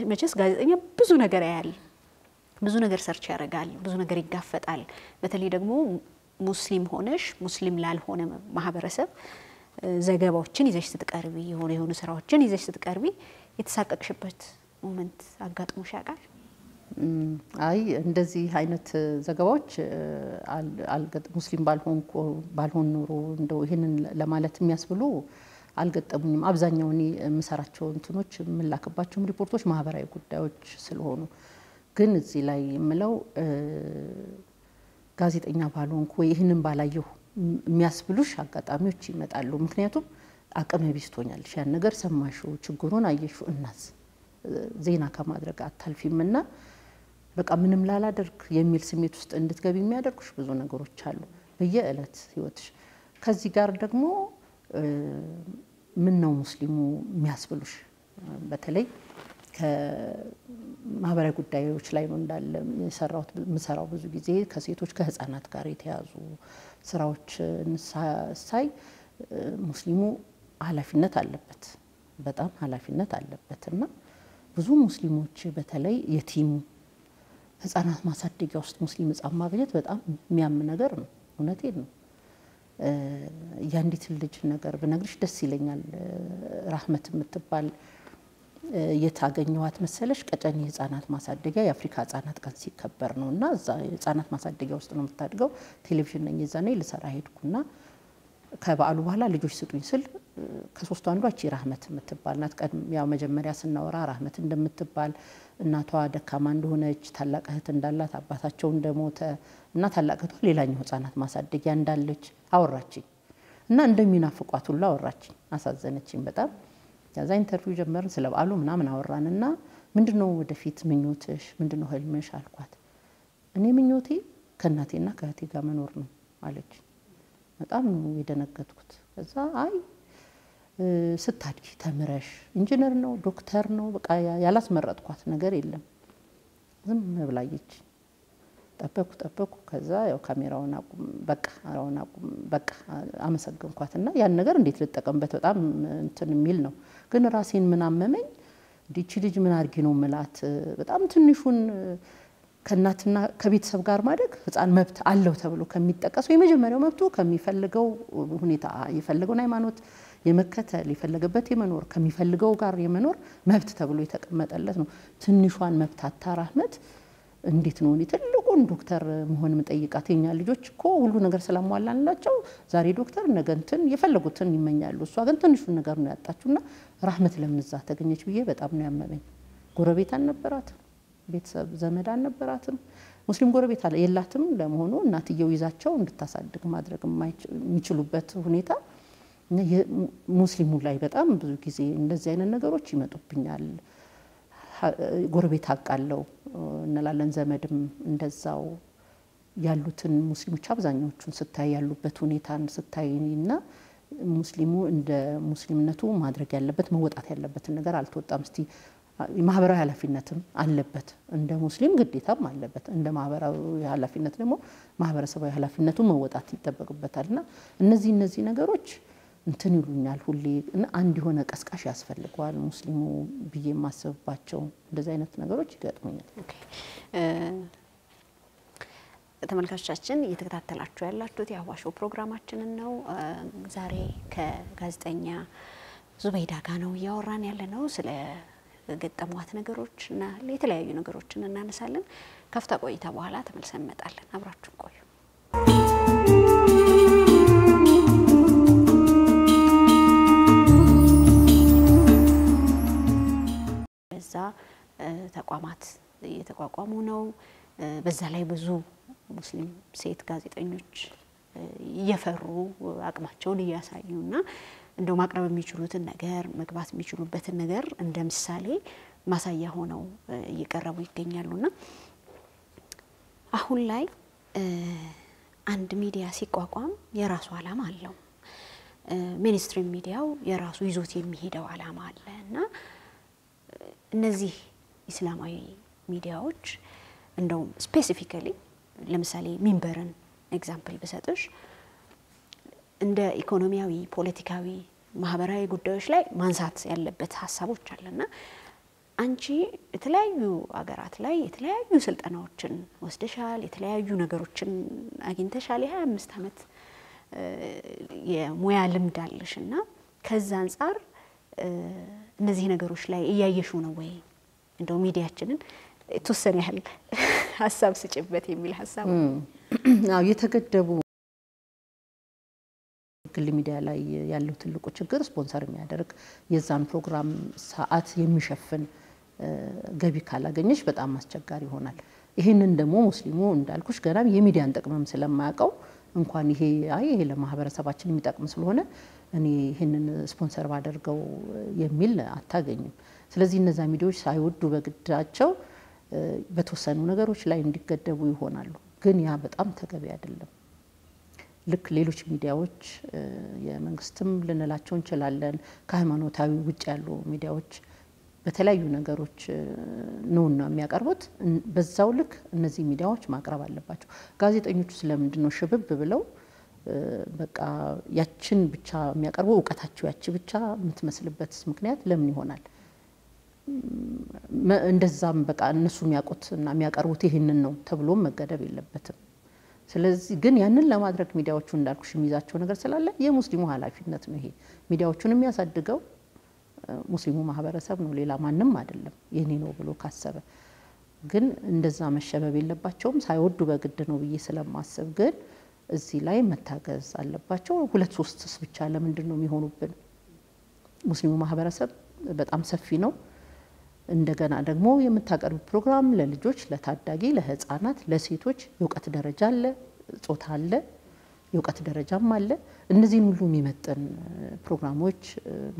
መቼስ ጋዜጠኛ ብዙ ነገር ያያል፣ ብዙ ነገር search ያደርጋል፣ ብዙ ነገር ይጋፈጣል። በተለይ ደግሞ ሙስሊም ሆነሽ ሙስሊም ላልሆነ ማህበረሰብ ዘገባዎችን ይዘሽ ስትቀርቢ የሆነ የሆኑ ስራዎችን ይዘሽ ስትቀርቢ የተሳቀቅሽበት moment አጋጥሞሽ ያውቃል? አይ እንደዚህ አይነት ዘገባዎች ሙስሊም ባልሆን ኖሮ እንደው ይህንን ለማለት የሚያስብሉ አልገጠሙኝም። አብዛኛው እኔ የምሰራቸው እንትኖች የምላክባቸውም ሪፖርቶች ማህበራዊ ጉዳዮች ስለሆኑ ግን እዚህ ላይ የምለው ጋዜጠኛ ባልሆንኩ ወይ ይህንን ባላየሁ የሚያስብሉሽ አጋጣሚዎች ይመጣሉ። ምክንያቱም አቅመ ቢስ ያን ነገር ሰማሽው፣ ችግሩን አየሽው፣ እናስ ዜና ከማድረግ አታልፊም እና በቃ ምንም ላላደርግ የሚል ስሜት ውስጥ እንድትገቢ የሚያደርጉሽ ብዙ ነገሮች አሉ በየዕለት ህይወትሽ። ከዚህ ጋር ደግሞ ምን ነው ሙስሊሙ የሚያስብሉሽ በተለይ ከማህበራዊ ጉዳዮች ላይ ነው እንዳለ የምሰራው ብዙ ጊዜ ከሴቶች ከህፃናት ጋር የተያዙ ስራዎች ሳይ ሙስሊሙ ኃላፊነት አለበት፣ በጣም ኃላፊነት አለበት እና ብዙ ሙስሊሞች በተለይ የቲሙ ህጻናት ማሳደጊያ ውስጥ ሙስሊም ህጻን ማግኘት በጣም የሚያም ነገር ነው። እውነቴን ነው። የአንዲት ልጅ ነገር ብነግርሽ ደስ ይለኛል። ራህመት የምትባል የት አገኘኋት መሰለሽ? ቀጨኔ ህጻናት ማሳደጊያ የአፍሪካ ህጻናት ቀን ሲከበር ነው እና እዛ የህጻናት ማሳደጊያ ውስጥ ነው የምታድገው። ቴሌቪዥን ነኝ የዛኔ ልሰራ ሄድኩና ከበዓሉ በኋላ ልጆች ስጡኝ ስል ከሶስቱ አንዷ እቺ ራህመት የምትባል ናት። መጀመሪያ ስናወራ ራህመት እንደምትባል እናቷ ደካማ እንደሆነች ታላቅ እህት እንዳላት አባታቸው እንደሞተ እና ታላቅ እህቷ ሌላኛው ህጻናት ማሳደጊያ እንዳለች አወራችኝ እና እንደሚናፍቋት ሁሉ አወራችኝ። አሳዘነችኝ በጣም። ከዛ interview ጀመርን። ስለ በዓሉ ምናምን አወራን እና ምንድን ወደፊት ምኞትሽ? ምንድን ነው ህልምሽ አልኳት። እኔ ምኞቴ ከእናቴና ከእህቴ ጋር መኖር ነው አለች። በጣም ነው የደነገጥኩት። ከዛ አይ ስታድጊ ተምረሽ ኢንጂነር ነው ዶክተር ነው በቃ ያላስመረጥኳት ነገር የለም። ዝም ብላየች። ጠበኩ ጠበኩ። ከዛ ያው ካሜራውን አቁም በቃ አራውን አቁም በቃ አመሰገንኳት እና ያን ነገር እንዴት ልጠቀምበት በጣም እንትን የሚል ነው። ግን ራሴን ምን አመመኝ። እንዲቺ ልጅ ምን አድርጌ ነው ምላት በጣም ትንሹን ከእናትና ከቤተሰብ ጋር ማደግ ህፃን መብት አለው ተብሎ ከሚጠቀሰው የመጀመሪያው መብቱ ከሚፈልገው ሁኔታ የፈለገውን ሃይማኖት የመከተል የፈለገበት የመኖር ከሚፈልገው ጋር የመኖር መብት ተብሎ የተቀመጠለት ነው። ትንሿን መብት አታራህመት እንዴት ነው እኔ ትልቁን ዶክተር መሆን የምጠይቃት? የኛ ልጆች እኮ ሁሉ ነገር ስላሟላንላቸው ዛሬ ዶክተር ነገ እንትን የፈለጉትን ይመኛሉ። እሷ ግን ትንሹን ነገር ነው ያጣችውና ራህመት ለምን እዛ ተገኘች ብዬ በጣም ነው ያመመኝ። ጎረቤት አልነበራትም፣ ቤተሰብ ዘመድ አልነበራትም፣ ሙስሊም ጎረቤት የላትም። ለመሆኑ እናትየው ይዛቸው እንድታሳድግ ማድረግ የሚችሉበት ሁኔታ ሙስሊሙ ላይ በጣም ብዙ ጊዜ እንደዚህ አይነት ነገሮች ይመጡብኛል። ጎረቤት አውቃለሁ እንላለን፣ ዘመድም እንደዛው ያሉትን ሙስሊሞች አብዛኛዎቹን ስታይ ያሉበት ሁኔታን ስታይ እና ሙስሊሙ እንደ ሙስሊምነቱ ማድረግ ያለበት መወጣት ያለበትን ነገር አልተወጣም። እስቲ ማህበራዊ ኃላፊነትም አለበት እንደ ሙስሊም ግዴታም አለበት። እንደ ማህበራዊ ኃላፊነት ደግሞ ማህበረሰባዊ ኃላፊነቱን መወጣት ይጠበቅበታል እና እነዚህ እነዚህ ነገሮች እንትን ይሉኛል ሁሌ እና አንድ የሆነ ቀስቃሽ ያስፈልገዋል ሙስሊሙ ብዬ የማስብባቸው እንደዚህ አይነት ነገሮች ይገጥሙኛል። ተመልካቾቻችን እየተከታተላችሁ ያላችሁት የአዋሾ ፕሮግራማችንን ነው። ዛሬ ከጋዜጠኛ ዙበይዳ ጋ ነው እያወራን ያለ ነው ስለ ገጠሟት ነገሮች እና የተለያዩ ነገሮችን እናነሳለን። ከፍታ ቆይታ በኋላ ተመልሰን እንመጣለን። አብራችሁን ቆዩ። በዛ ተቋማት እየተቋቋሙ ነው። በዛ ላይ ብዙ ሙስሊም ሴት ጋዜጠኞች እየፈሩ አቅማቸውን እያሳዩ እና እንደው ማቅረብ የሚችሉትን ነገር መግባት የሚችሉበትን ነገር እንደ ምሳሌ ማሳያ ሆነው እየቀረቡ ይገኛሉና አሁን ላይ አንድ ሚዲያ ሲቋቋም የራሱ ዓላማ አለው። ሚኒስትሪም ሚዲያው የራሱ ይዞት የሚሄደው ዓላማ አለ እና እነዚህ ኢስላማዊ ሚዲያዎች እንደውም specifically ለምሳሌ ሚንበርን example ብሰጥሽ እንደ ኢኮኖሚያዊ፣ ፖለቲካዊ፣ ማህበራዊ ጉዳዮች ላይ ማንሳት ያለበት ሀሳቦች አለና አንቺ የተለያዩ አገራት ላይ የተለያዩ ስልጠናዎችን ወስደሻል፣ የተለያዩ ነገሮችን አግኝተሻል። የሀያ አምስት ዓመት የሙያ ልምድ አለሽ እና ከዛ አንጻር እነዚህ ነገሮች ላይ እያየሹ ነው ወይ? እንደው ሚዲያችንን የተወሰነ ያህል ሀሳብ ስጭበት የሚል ሀሳብ የተገደቡ ግል ሚዲያ ላይ ያለው ትልቁ ችግር ስፖንሰር የሚያደርግ የዛን ፕሮግራም ሰዓት የሚሸፍን ገቢ ካላገኘች በጣም አስቸጋሪ ይሆናል። ይህንን ደግሞ ሙስሊሙ እንዳልኩሽ ገና የሚዲያን ጥቅምም ስለማያውቀው እንኳን ይሄ አይ ይሄ ለማህበረሰባችን የሚጠቅም ስለሆነ እኔ ይህንን ስፖንሰር ባደርገው የሚል አታገኝም። ስለዚህ እነዛ ሚዲያዎች ሳይወዱ በግዳቸው በተወሰኑ ነገሮች ላይ እንዲገደቡ ይሆናሉ። ግን ያ በጣም ተገቢ አይደለም። ልክ ሌሎች ሚዲያዎች የመንግስትም ልንላቸው እንችላለን፣ ከሃይማኖታዊ ውጭ ያሉ ሚዲያዎች በተለያዩ ነገሮች ነውና የሚያቀርቡት። በዛው ልክ እነዚህ ሚዲያዎች ማቅረብ አለባቸው። ጋዜጠኞቹ ስለምንድን ነው ሽብብ ብለው በቃ ያችን ብቻ የሚያቀርቡ እውቀታቸው ያቺ ብቻ የምትመስልበት ምክንያት ለምን ይሆናል? እንደዛም በቃ እነሱ የሚያውቁት እና የሚያቀርቡት ይህንን ነው ተብሎም መገደብ የለበትም። ስለዚህ ግን ያንን ለማድረግ ሚዲያዎቹ እንዳልኩሽ የሚይዛቸው ነገር ስላለ የሙስሊሙ ኃላፊነት ነው ይሄ ሚዲያዎቹን የሚያሳድገው ሙስሊሙ ማህበረሰብ ነው፣ ሌላ ማንም አይደለም። የኔ ነው ብሎ ካሰበ ግን እንደዛ መሸበብ የለባቸውም። ሳይወዱ በግድ ነው ብዬ ስለማስብ ግን እዚህ ላይ መታገዝ አለባቸው። ሁለት ሶስትስ ብቻ ለምንድን ነው የሚሆኑብን? ሙስሊሙ ማህበረሰብ በጣም ሰፊ ነው። እንደገና ደግሞ የምታቀርቡ ፕሮግራም ለልጆች፣ ለታዳጊ፣ ለህፃናት፣ ለሴቶች የእውቀት ደረጃ አለ፣ ጾታ አለ፣ የእውቀት ደረጃም አለ። እነዚህን ሁሉ የሚመጥን ፕሮግራሞች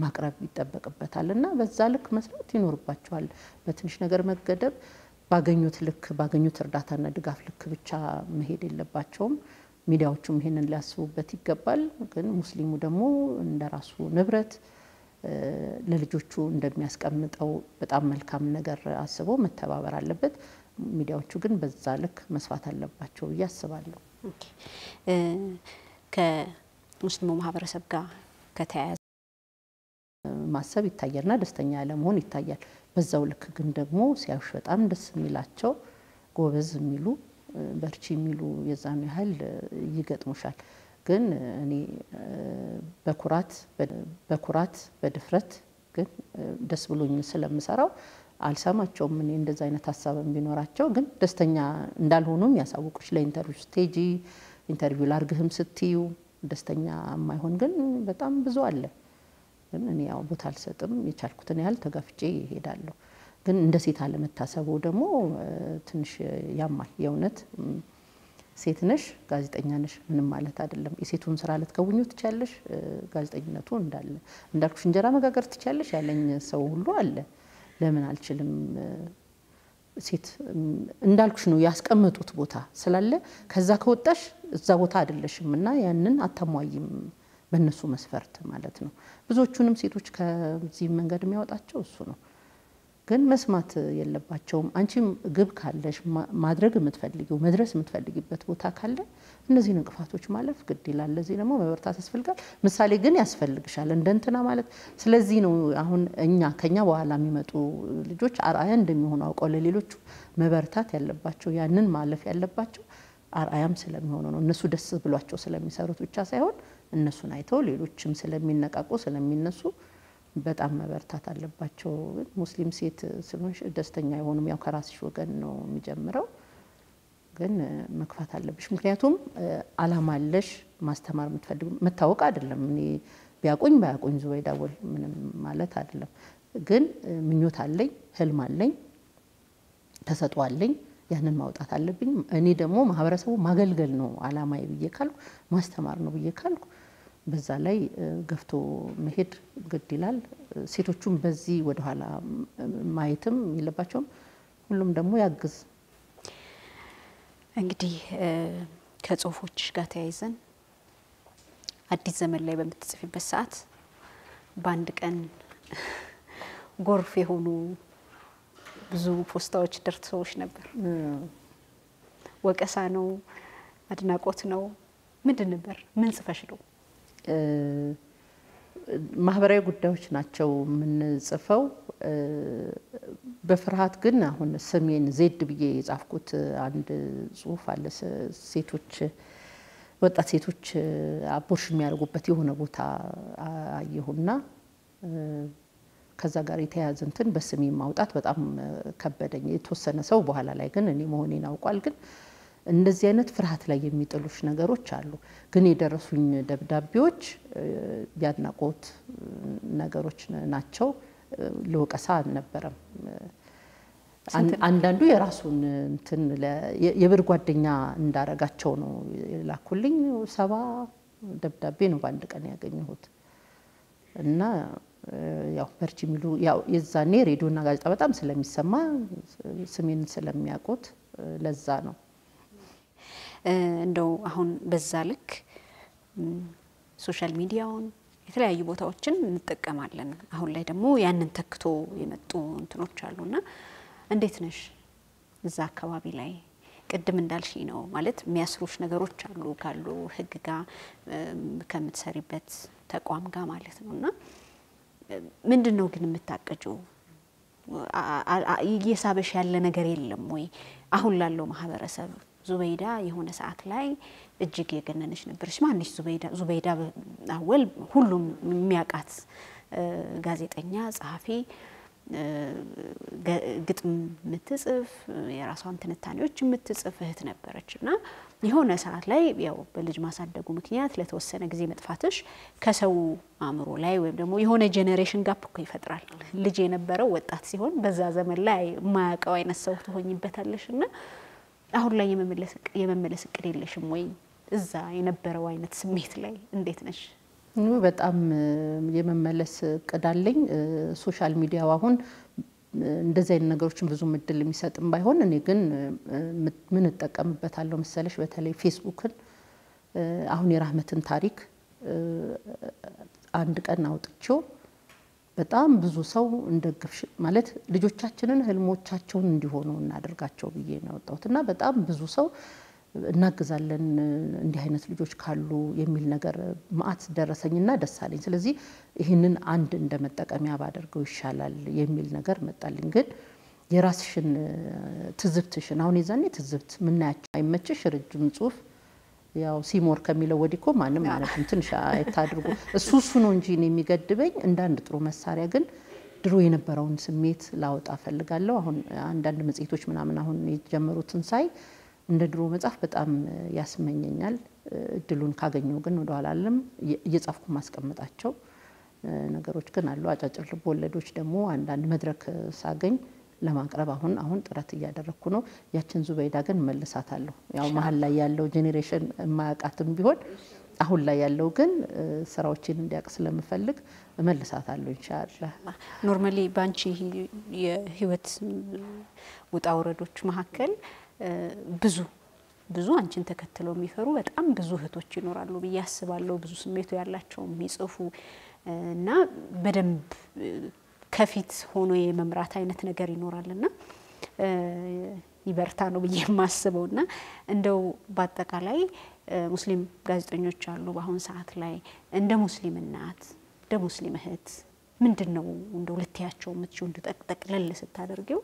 ማቅረብ ይጠበቅበታል እና በዛ ልክ መስራት ይኖርባቸዋል። በትንሽ ነገር መገደብ ባገኙት ልክ ባገኙት እርዳታና ድጋፍ ልክ ብቻ መሄድ የለባቸውም። ሚዲያዎቹም ይሄንን ሊያስቡበት ይገባል። ግን ሙስሊሙ ደግሞ እንደ ራሱ ንብረት ለልጆቹ እንደሚያስቀምጠው በጣም መልካም ነገር አስቦ መተባበር አለበት። ሚዲያዎቹ ግን በዛ ልክ መስራት አለባቸው ብዬ አስባለሁ። ከሙስሊሙ ማህበረሰብ ጋር ከተያያዘ ማሰብ ይታያልና ደስተኛ ያለመሆን ይታያል። በዛው ልክ ግን ደግሞ ሲያዩሽ በጣም ደስ የሚላቸው ጎበዝ የሚሉ በርቺ የሚሉ የዛኑ ያህል ይገጥሙሻል። ግን እኔ በኩራት በኩራት በድፍረት ግን ደስ ብሎኝ ስለምሰራው አልሰማቸውም። እኔ እንደዚ አይነት ሀሳብም ቢኖራቸው ግን ደስተኛ እንዳልሆኑም ያሳውቁች። ለ interview ስትሄጂ interview ላርግህም ስትይው ደስተኛ የማይሆን ግን በጣም ብዙ አለ። ግን እኔ ያው ቦታ አልሰጥም። የቻልኩትን ያህል ተጋፍጬ ይሄዳለሁ። ግን እንደ ሴት አለመታሰቡ ደግሞ ትንሽ ያማል። የእውነት ሴት ነሽ፣ ጋዜጠኛ ነሽ፣ ምንም ማለት አይደለም። የሴቱን ስራ ልትከውኝ ትችያለሽ። ጋዜጠኝነቱ እንዳለ እንዳልኩሽ እንጀራ መጋገር ትችያለሽ ያለኝ ሰው ሁሉ አለ። ለምን አልችልም? ሴት እንዳልኩሽ ነው ያስቀመጡት ቦታ ስላለ ከዛ ከወጣሽ እዛ ቦታ አይደለሽም እና ያንን አታሟይም በእነሱ መስፈርት ማለት ነው። ብዙዎቹንም ሴቶች ከዚህ መንገድ የሚያወጣቸው እሱ ነው። ግን መስማት የለባቸውም። አንቺም ግብ ካለሽ ማድረግ የምትፈልጊው መድረስ የምትፈልጊበት ቦታ ካለ እነዚህን እንቅፋቶች ማለፍ ግድ ይላል። ለዚህ ደግሞ መበርታት ያስፈልጋል። ምሳሌ ግን ያስፈልግሻል እንደ እንትና ማለት። ስለዚህ ነው አሁን እኛ ከኛ በኋላ የሚመጡ ልጆች አርአያ እንደሚሆኑ አውቀው ለሌሎቹ መበርታት ያለባቸው ያንን ማለፍ ያለባቸው አርአያም ስለሚሆኑ ነው። እነሱ ደስ ብሏቸው ስለሚሰሩት ብቻ ሳይሆን እነሱን አይተው ሌሎችም ስለሚነቃቁ ስለሚነሱ በጣም መበርታት አለባቸው። ሙስሊም ሴት ስለሆንሽ ደስተኛ የሆኑም ያው ከራስሽ ወገን ነው የሚጀምረው። ግን መግፋት አለብሽ። ምክንያቱም አላማ አለሽ፣ ማስተማር የምትፈልግ መታወቅ አይደለም። እኔ ቢያቁኝ ባያቁኝ ዙበይዳ ወል ምንም ማለት አይደለም። ግን ምኞት አለኝ፣ ህልም አለኝ፣ ተሰጥኦ አለኝ። ያንን ማውጣት አለብኝ። እኔ ደግሞ ማህበረሰቡ ማገልገል ነው አላማዬ ብዬ ካልኩ ማስተማር ነው ብዬ ካልኩ በዛ ላይ ገፍቶ መሄድ ግድ ይላል። ሴቶቹም በዚህ ወደኋላ ማየትም የለባቸውም። ሁሉም ደግሞ ያግዝ። እንግዲህ ከጽሁፎች ጋር ተያይዘን አዲስ ዘመን ላይ በምትጽፊበት ሰዓት በአንድ ቀን ጎርፍ የሆኑ ብዙ ፖስታዎች ደርሰዎች ነበር። ወቀሳ ነው? አድናቆት ነው? ምንድን ነበር? ምን ጽፈሽ ነው? ማህበራዊ ጉዳዮች ናቸው የምንጽፈው። በፍርሃት ግን አሁን ስሜን ዜድ ብዬ የጻፍኩት አንድ ጽሁፍ አለ። ሴቶች ወጣት ሴቶች አቦርሽ የሚያደርጉበት የሆነ ቦታ አየሁና ከዛ ጋር የተያያዘ እንትን በስሜ ማውጣት በጣም ከበደኝ። የተወሰነ ሰው በኋላ ላይ ግን እኔ መሆኔን አውቋል። ግን እንደዚህ አይነት ፍርሃት ላይ የሚጥሉሽ ነገሮች አሉ። ግን የደረሱኝ ደብዳቤዎች ያድናቆት ነገሮች ናቸው። ለወቀሳ አልነበረም። አንዳንዱ የራሱን እንትን የብር ጓደኛ እንዳረጋቸው ነው የላኩልኝ። ሰባ ደብዳቤ ነው በአንድ ቀን ያገኘሁት እና ያው በርቺ የሚሉ ያው የዛኔ ሬዲዮና ጋዜጣ በጣም ስለሚሰማ ስሜን ስለሚያውቁት ለዛ ነው። እንደው አሁን በዛ ልክ social media ውን የተለያዩ ቦታዎችን እንጠቀማለን። አሁን ላይ ደግሞ ያንን ተክቶ የመጡ እንትኖች አሉና እንዴት ነሽ እዛ አካባቢ ላይ? ቅድም እንዳልሽ ነው ማለት የሚያስሩሽ ነገሮች አሉ ካሉ ህግ ጋር ከምትሰሪበት ተቋም ጋር ማለት ነው እና ምንድን ነው ግን የምታቀጀው? እየሳበሽ ያለ ነገር የለም ወይ? አሁን ላለው ማህበረሰብ ዙበይዳ የሆነ ሰዓት ላይ እጅግ የገነነች ነበረች። ማነች ዙበይዳ? ዙበይዳ አወል ሁሉም የሚያውቃት ጋዜጠኛ፣ ጸሐፊ፣ ግጥም የምትጽፍ የራሷን ትንታኔዎች የምትጽፍ እህት ነበረች እና የሆነ ሰዓት ላይ ያው በልጅ ማሳደጉ ምክንያት ለተወሰነ ጊዜ መጥፋትሽ ከሰው አእምሮ ላይ ወይም ደግሞ የሆነ generation gap እኮ ይፈጥራል። ልጅ የነበረው ወጣት ሲሆን በዛ ዘመን ላይ የማያውቀው አይነት ሰው ትሆኝበታለሽ እና አሁን ላይ የመመለስ እቅድ የለሽም ወይ? እዛ የነበረው አይነት ስሜት ላይ እንዴት ነሽ? በጣም የመመለስ እቅድ አለኝ። social media ው አሁን እንደዚህ አይነት ነገሮችን ብዙ እድል የሚሰጥም ባይሆን እኔ ግን ምን እጠቀምበታለሁ መሰለሽ፣ በተለይ ፌስቡክን አሁን የራህመትን ታሪክ አንድ ቀን አውጥቼው በጣም ብዙ ሰው እንደግፍሽ ማለት ልጆቻችንን ህልሞቻቸውን እንዲሆኑ እናደርጋቸው ብዬ ነው ያወጣሁት እና በጣም ብዙ ሰው እናግዛለን እንዲህ አይነት ልጆች ካሉ የሚል ነገር ማአት ደረሰኝና ደስ አለኝ። ስለዚህ ይህንን አንድ እንደ መጠቀሚያ ባደርገው ይሻላል የሚል ነገር መጣልኝ። ግን የራስሽን ትዝብትሽን አሁን የዛኔ ትዝብት ምናያቸው አይመችሽ ረጅም ጽሁፍ ያው ሲሞር ከሚለው ወዲህ እኮ ማንም አያነብም። ትንሽ አየት አድርጎ እሱ እሱ ነው እንጂ የሚገድበኝ እንደ አንድ ጥሩ መሳሪያ ግን ድሮ የነበረውን ስሜት ላወጣ ፈልጋለሁ። አሁን አንዳንድ መጽሔቶች ምናምን አሁን የጀመሩትን ሳይ እንደ ድሮ መጽሐፍ በጣም ያስመኘኛል። እድሉን ካገኘው ግን ወደኋላ አለም እየጻፍኩ ማስቀመጣቸው ነገሮች ግን አሉ። አጫጭር ልብ ወለዶች ደግሞ አንዳንድ መድረክ ሳገኝ ለማቅረብ አሁን አሁን ጥረት እያደረግኩ ነው። ያችን ዙበይዳ ግን እመልሳታለሁ። ያው መሀል ላይ ያለው generation የማያውቃትም ቢሆን አሁን ላይ ያለው ግን ስራዎችን እንዲያውቅ ስለምፈልግ እመልሳታለሁ ኢንሻአላህ። normally በአንቺ የህይወት ውጣ ውረዶች መካከል ብዙ ብዙ አንቺን ተከትለው የሚፈሩ በጣም ብዙ እህቶች ይኖራሉ ብዬ አስባለሁ። ብዙ ስሜቱ ያላቸው የሚጽፉ እና በደንብ ከፊት ሆኖ የመምራት አይነት ነገር ይኖራል እና ይበርታ ነው ብዬ የማስበው። እና እንደው በአጠቃላይ ሙስሊም ጋዜጠኞች አሉ በአሁን ሰዓት ላይ። እንደ ሙስሊም እናት እንደ ሙስሊም እህት ምንድን ነው እንደው ልትያቸው የምትችው? እንደ ጠቅለል ስታደርጊው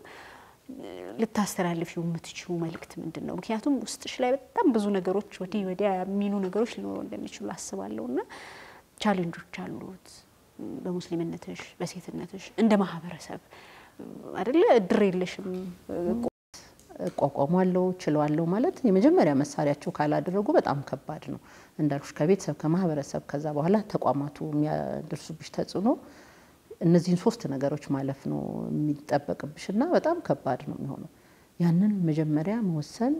ልታስተላልፊው የምትችው መልእክት ምንድን ነው? ምክንያቱም ውስጥሽ ላይ በጣም ብዙ ነገሮች ወዲህ ወዲያ የሚሉ ነገሮች ሊኖሩ እንደሚችሉ አስባለሁ እና challenge ኦች አሉት በሙስሊምነትሽ በሴትነትሽ እንደ ማህበረሰብ አይደለ እድር የለሽም እቋቋሟለሁ ችለዋለሁ ማለት የመጀመሪያ መሳሪያቸው ካላደረጉ በጣም ከባድ ነው። እንዳልኩሽ ከቤተሰብ ከማህበረሰብ፣ ከዛ በኋላ ተቋማቱ የሚያደርሱብሽ ተጽዕኖ እነዚህን ሶስት ነገሮች ማለፍ ነው የሚጠበቅብሽና በጣም ከባድ ነው የሚሆነው። ያንን መጀመሪያ መወሰን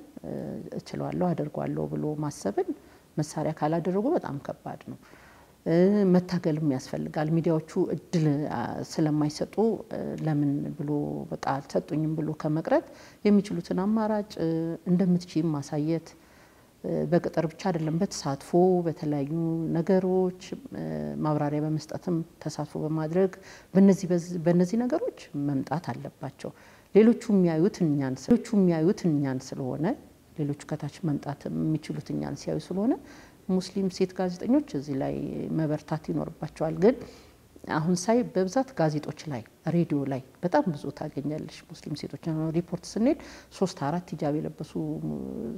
እችለዋለሁ አደርጓለሁ ብሎ ማሰብን መሳሪያ ካላደረጉ በጣም ከባድ ነው። መታገልም ያስፈልጋል። ሚዲያዎቹ እድል ስለማይሰጡ ለምን ብሎ በቃ አልሰጡኝም ብሎ ከመቅረት የሚችሉትን አማራጭ እንደምትችይም ማሳየት በቅጥር ብቻ አይደለም፣ በተሳትፎ በተለያዩ ነገሮች ማብራሪያ በመስጠትም ተሳትፎ በማድረግ በነዚህ ነገሮች መምጣት አለባቸው። ሌሎቹ የሚያዩት እኛን ስለሆነ ሌሎቹ ከታች መምጣት የሚችሉት እኛን ሲያዩ ስለሆነ ሙስሊም ሴት ጋዜጠኞች እዚህ ላይ መበርታት ይኖርባቸዋል። ግን አሁን ሳይ በብዛት ጋዜጦች ላይ ሬዲዮ ላይ በጣም ብዙ ታገኛለሽ። ሙስሊም ሴቶች ሪፖርት ስንሄድ ሶስት አራት ሂጃብ የለበሱ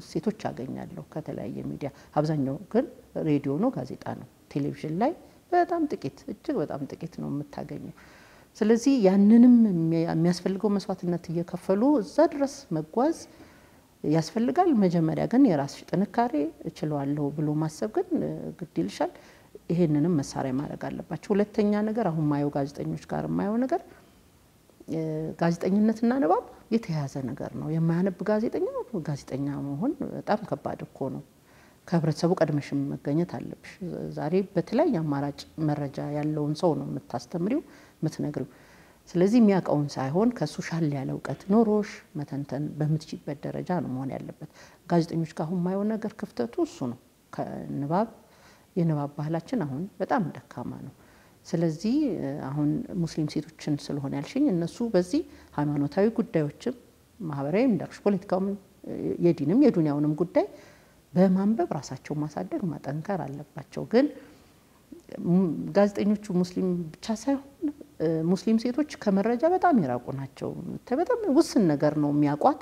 ሴቶች አገኛለሁ ከተለያየ ሚዲያ። አብዛኛው ግን ሬዲዮ ነው፣ ጋዜጣ ነው። ቴሌቪዥን ላይ በጣም ጥቂት እጅግ በጣም ጥቂት ነው የምታገኘው። ስለዚህ ያንንም የሚያስፈልገው መስዋዕትነት እየከፈሉ እዛ ድረስ መጓዝ ያስፈልጋል። መጀመሪያ ግን የራስሽ ጥንካሬ እችለዋለሁ ብሎ ማሰብ ግን ግድ ይልሻል። ይሄንንም መሳሪያ ማድረግ አለባቸው። ሁለተኛ ነገር አሁን ማየው ጋዜጠኞች ጋር የማየው ነገር ጋዜጠኝነትና ንባብ የተያያዘ ነገር ነው። የማያነብ ጋዜጠኛ ጋዜጠኛ መሆን በጣም ከባድ እኮ ነው። ከህብረተሰቡ ቀድመሽም መገኘት አለብሽ። ዛሬ በተለያየ አማራጭ መረጃ ያለውን ሰው ነው የምታስተምሪው የምትነግሪው። ስለዚህ የሚያውቀውን ሳይሆን ከእሱ ሻል ያለ እውቀት ኖሮሽ መተንተን በምትችበት ደረጃ ነው መሆን ያለበት። ጋዜጠኞች ጋር አሁን የማየው ነገር ክፍተቱ እሱ ነው። ከንባብ የንባብ ባህላችን አሁን በጣም ደካማ ነው። ስለዚህ አሁን ሙስሊም ሴቶችን ስለሆነ ያልሽኝ እነሱ በዚህ ሃይማኖታዊ ጉዳዮችም ማህበራዊ እንዳልሽ ፖለቲካውም የዲንም የዱንያውንም ጉዳይ በማንበብ ራሳቸው ማሳደግ ማጠንከር አለባቸው። ግን ጋዜጠኞቹ ሙስሊም ብቻ ሳይሆን ሙስሊም ሴቶች ከመረጃ በጣም የራቁ ናቸው። በጣም ውስን ነገር ነው የሚያውቋት።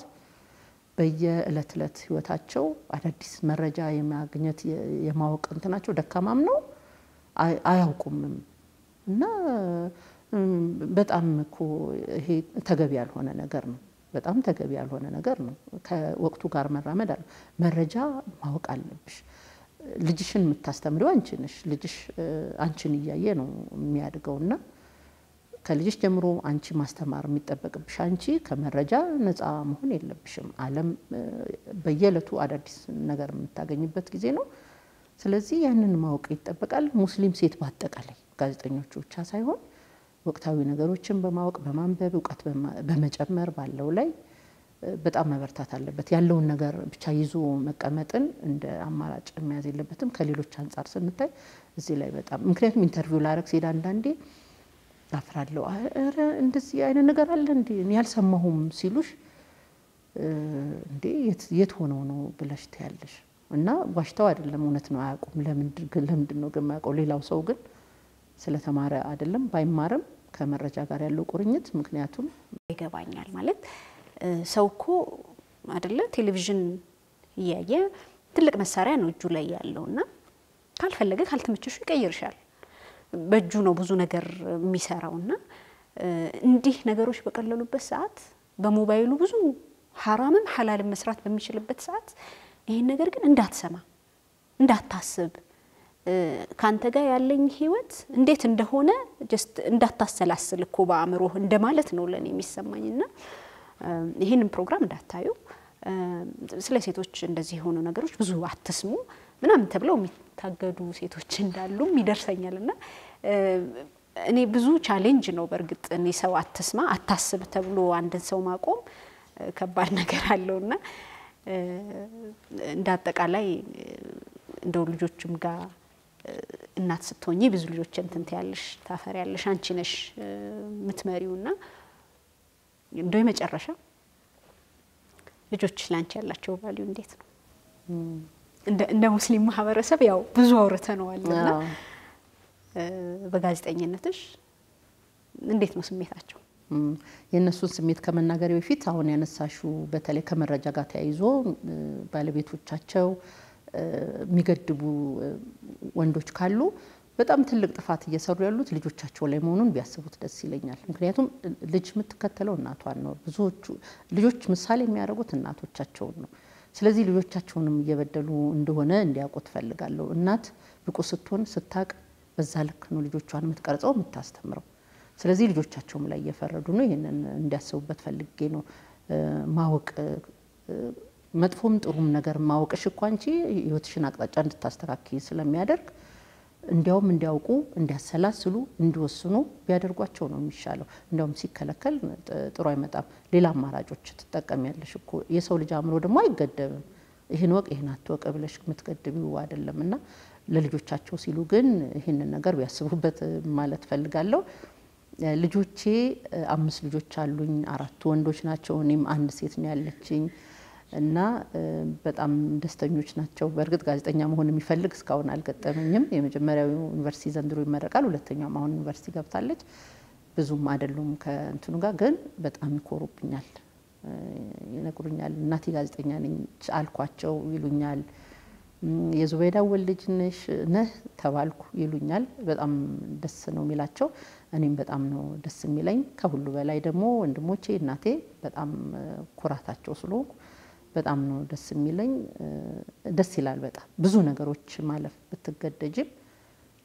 በየእለት እለት ህይወታቸው አዳዲስ መረጃ የማግኘት የማወቅ እንትናቸው ደካማም ነው አያውቁምም። እና በጣም እኮ ይሄ ተገቢ ያልሆነ ነገር ነው። በጣም ተገቢ ያልሆነ ነገር ነው። ከወቅቱ ጋር መራመድ አለ። መረጃ ማወቅ አለብሽ። ልጅሽን የምታስተምሪው አንቺ ነሽ። ልጅሽ አንቺን እያየ ነው የሚያድገው እና ከልጅሽ ጀምሮ አንቺ ማስተማር የሚጠበቅብሽ አንቺ ከመረጃ ነፃ መሆን የለብሽም። ዓለም በየዕለቱ አዳዲስ ነገር የምታገኝበት ጊዜ ነው። ስለዚህ ያንን ማወቅ ይጠበቃል። ሙስሊም ሴት በአጠቃላይ ጋዜጠኞቹ ብቻ ሳይሆን ወቅታዊ ነገሮችን በማወቅ በማንበብ እውቀት በመጨመር ባለው ላይ በጣም መበርታት አለበት። ያለውን ነገር ብቻ ይዞ መቀመጥን እንደ አማራጭ መያዝ የለበትም። ከሌሎች አንጻር ስንታይ እዚህ ላይ በጣም ምክንያቱም interview ላረግ ሲሄድ አንዳንዴ አፍራለሁ። ኧረ እንደዚህ አይነት ነገር አለ እንዴ ያልሰማሁም ሲሉሽ እንዴ የት ሆነው ነው ብለሽ ትያለሽ። እና ዋሽተው አይደለም እውነት ነው አያውቁም። ለምንድን ነው ግን የማያውቀው? ሌላው ሰው ግን ስለተማረ አይደለም ባይማርም ከመረጃ ጋር ያለው ቁርኝት ምክንያቱም ይገባኛል ማለት ሰው እኮ አይደለ ቴሌቪዥን እያየ ትልቅ መሳሪያ ነው እጁ ላይ ያለው እና ካልፈለገ ካልተመቸሹ ይቀይርሻል። በእጁ ነው ብዙ ነገር የሚሰራው እና እንዲህ ነገሮች በቀለሉበት ሰዓት በሞባይሉ ብዙ ሀራምም ሀላልም መስራት በሚችልበት ሰዓት ይህን ነገር ግን እንዳትሰማ እንዳታስብ። ከአንተ ጋር ያለኝ ህይወት እንዴት እንደሆነ just እንዳታሰላስል እኮ በአእምሮህ እንደማለት ነው ለእኔ የሚሰማኝና ይህንን ፕሮግራም እንዳታዩ። ስለ ሴቶች እንደዚህ የሆኑ ነገሮች ብዙ አትስሙ ምናምን ተብለው የሚታገዱ ሴቶች እንዳሉም ይደርሰኛል። እና እኔ ብዙ challenge ነው በእርግጥ እኔ ሰው አትስማ አታስብ ተብሎ አንድን ሰው ማቆም ከባድ ነገር አለውና እንደ አጠቃላይ እንደው ልጆችም ጋር እናት ስትሆኚ ብዙ ልጆች እንትን ትያለሽ ታፈሪያለሽ አንቺ ነሽ የምትመሪው። እና እንደው የመጨረሻ ልጆች ላንቺ ያላቸው ቫሊዩ እንዴት ነው? እንደ ሙስሊም ማህበረሰብ ያው ብዙ አውርተነዋል እና በጋዜጠኝነትሽ እንዴት ነው ስሜታቸው? የእነሱን ስሜት ከመናገር በፊት አሁን ያነሳሹ በተለይ ከመረጃ ጋር ተያይዞ ባለቤቶቻቸው የሚገድቡ ወንዶች ካሉ በጣም ትልቅ ጥፋት እየሰሩ ያሉት ልጆቻቸው ላይ መሆኑን ቢያስቡት ደስ ይለኛል። ምክንያቱም ልጅ የምትከተለው እናቷን ነው። ብዙዎቹ ልጆች ምሳሌ የሚያደርጉት እናቶቻቸውን ነው። ስለዚህ ልጆቻቸውንም እየበደሉ እንደሆነ እንዲያውቁ ትፈልጋለሁ። እናት ብቁ ስትሆን ስታቅ በዛ ልክ ነው ልጆቿን የምትቀርጸው የምታስተምረው። ስለዚህ ልጆቻቸውም ላይ እየፈረዱ ነው። ይህንን እንዲያስቡበት ፈልጌ ነው። ማወቅ መጥፎም ጥሩም ነገር ማወቅሽ እኮ አንቺ ህይወትሽን አቅጣጫ እንድታስተካክይ ስለሚያደርግ እንዲያውም እንዲያውቁ እንዲያሰላስሉ እንዲወስኑ ቢያደርጓቸው ነው የሚሻለው። እንዲያውም ሲከለከል ጥሩ አይመጣም። ሌላ አማራጮች ትጠቀሚያለሽ እኮ የሰው ልጅ አእምሮ ደግሞ አይገደብም። ይህን ወቅ ይህን አትወቅ ብለሽ የምትገድቢው አይደለም እና ለልጆቻቸው ሲሉ ግን ይህንን ነገር ቢያስቡበት ማለት ፈልጋለሁ። ልጆቼ አምስት ልጆች አሉኝ። አራቱ ወንዶች ናቸው። እኔም አንድ ሴት ነው ያለችኝ እና በጣም ደስተኞች ናቸው። በእርግጥ ጋዜጠኛ መሆን የሚፈልግ እስካሁን አልገጠመኝም። የመጀመሪያው ዩኒቨርሲቲ ዘንድሮ ይመረቃል። ሁለተኛውም አሁን ዩኒቨርሲቲ ገብታለች። ብዙም አይደሉም ከእንትኑ ጋር ግን በጣም ይኮሩብኛል፣ ይነግሩኛል። እናቴ ጋዜጠኛ ነኝ አልኳቸው ይሉኛል። የዙበይዳ ወል ልጅ ነሽ ነህ ተባልኩ ይሉኛል። በጣም ደስ ነው የሚላቸው። እኔም በጣም ነው ደስ የሚለኝ። ከሁሉ በላይ ደግሞ ወንድሞቼ፣ እናቴ በጣም ኩራታቸው ስለሆንኩ በጣም ነው ደስ የሚለኝ። ደስ ይላል በጣም ብዙ ነገሮች ማለፍ ብትገደጅም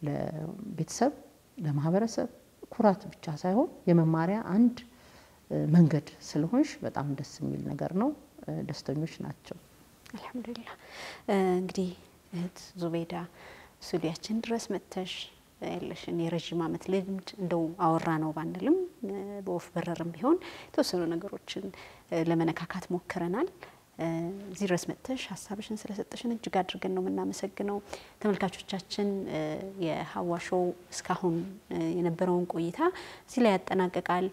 ለቤተሰብ ለማህበረሰብ ኩራት ብቻ ሳይሆን የመማሪያ አንድ መንገድ ስለሆንሽ በጣም ደስ የሚል ነገር ነው። ደስተኞች ናቸው። አልሐምዱሊላህ። እንግዲህ እህት ዙቤዳ ስቱዲያችን ድረስ መጥተሽ ያለሽን የረዥም ዓመት ልምድ እንደው አወራ ነው ባንልም በወፍ በረርም ቢሆን የተወሰኑ ነገሮችን ለመነካካት ሞክረናል። እዚህ ድረስ መጥተሽ ሀሳብሽን ስለሰጠሽን እጅግ አድርገን ነው የምናመሰግነው። ተመልካቾቻችን የሀዋ ሾው እስካሁን የነበረውን ቆይታ እዚህ ላይ ያጠናቅቃል።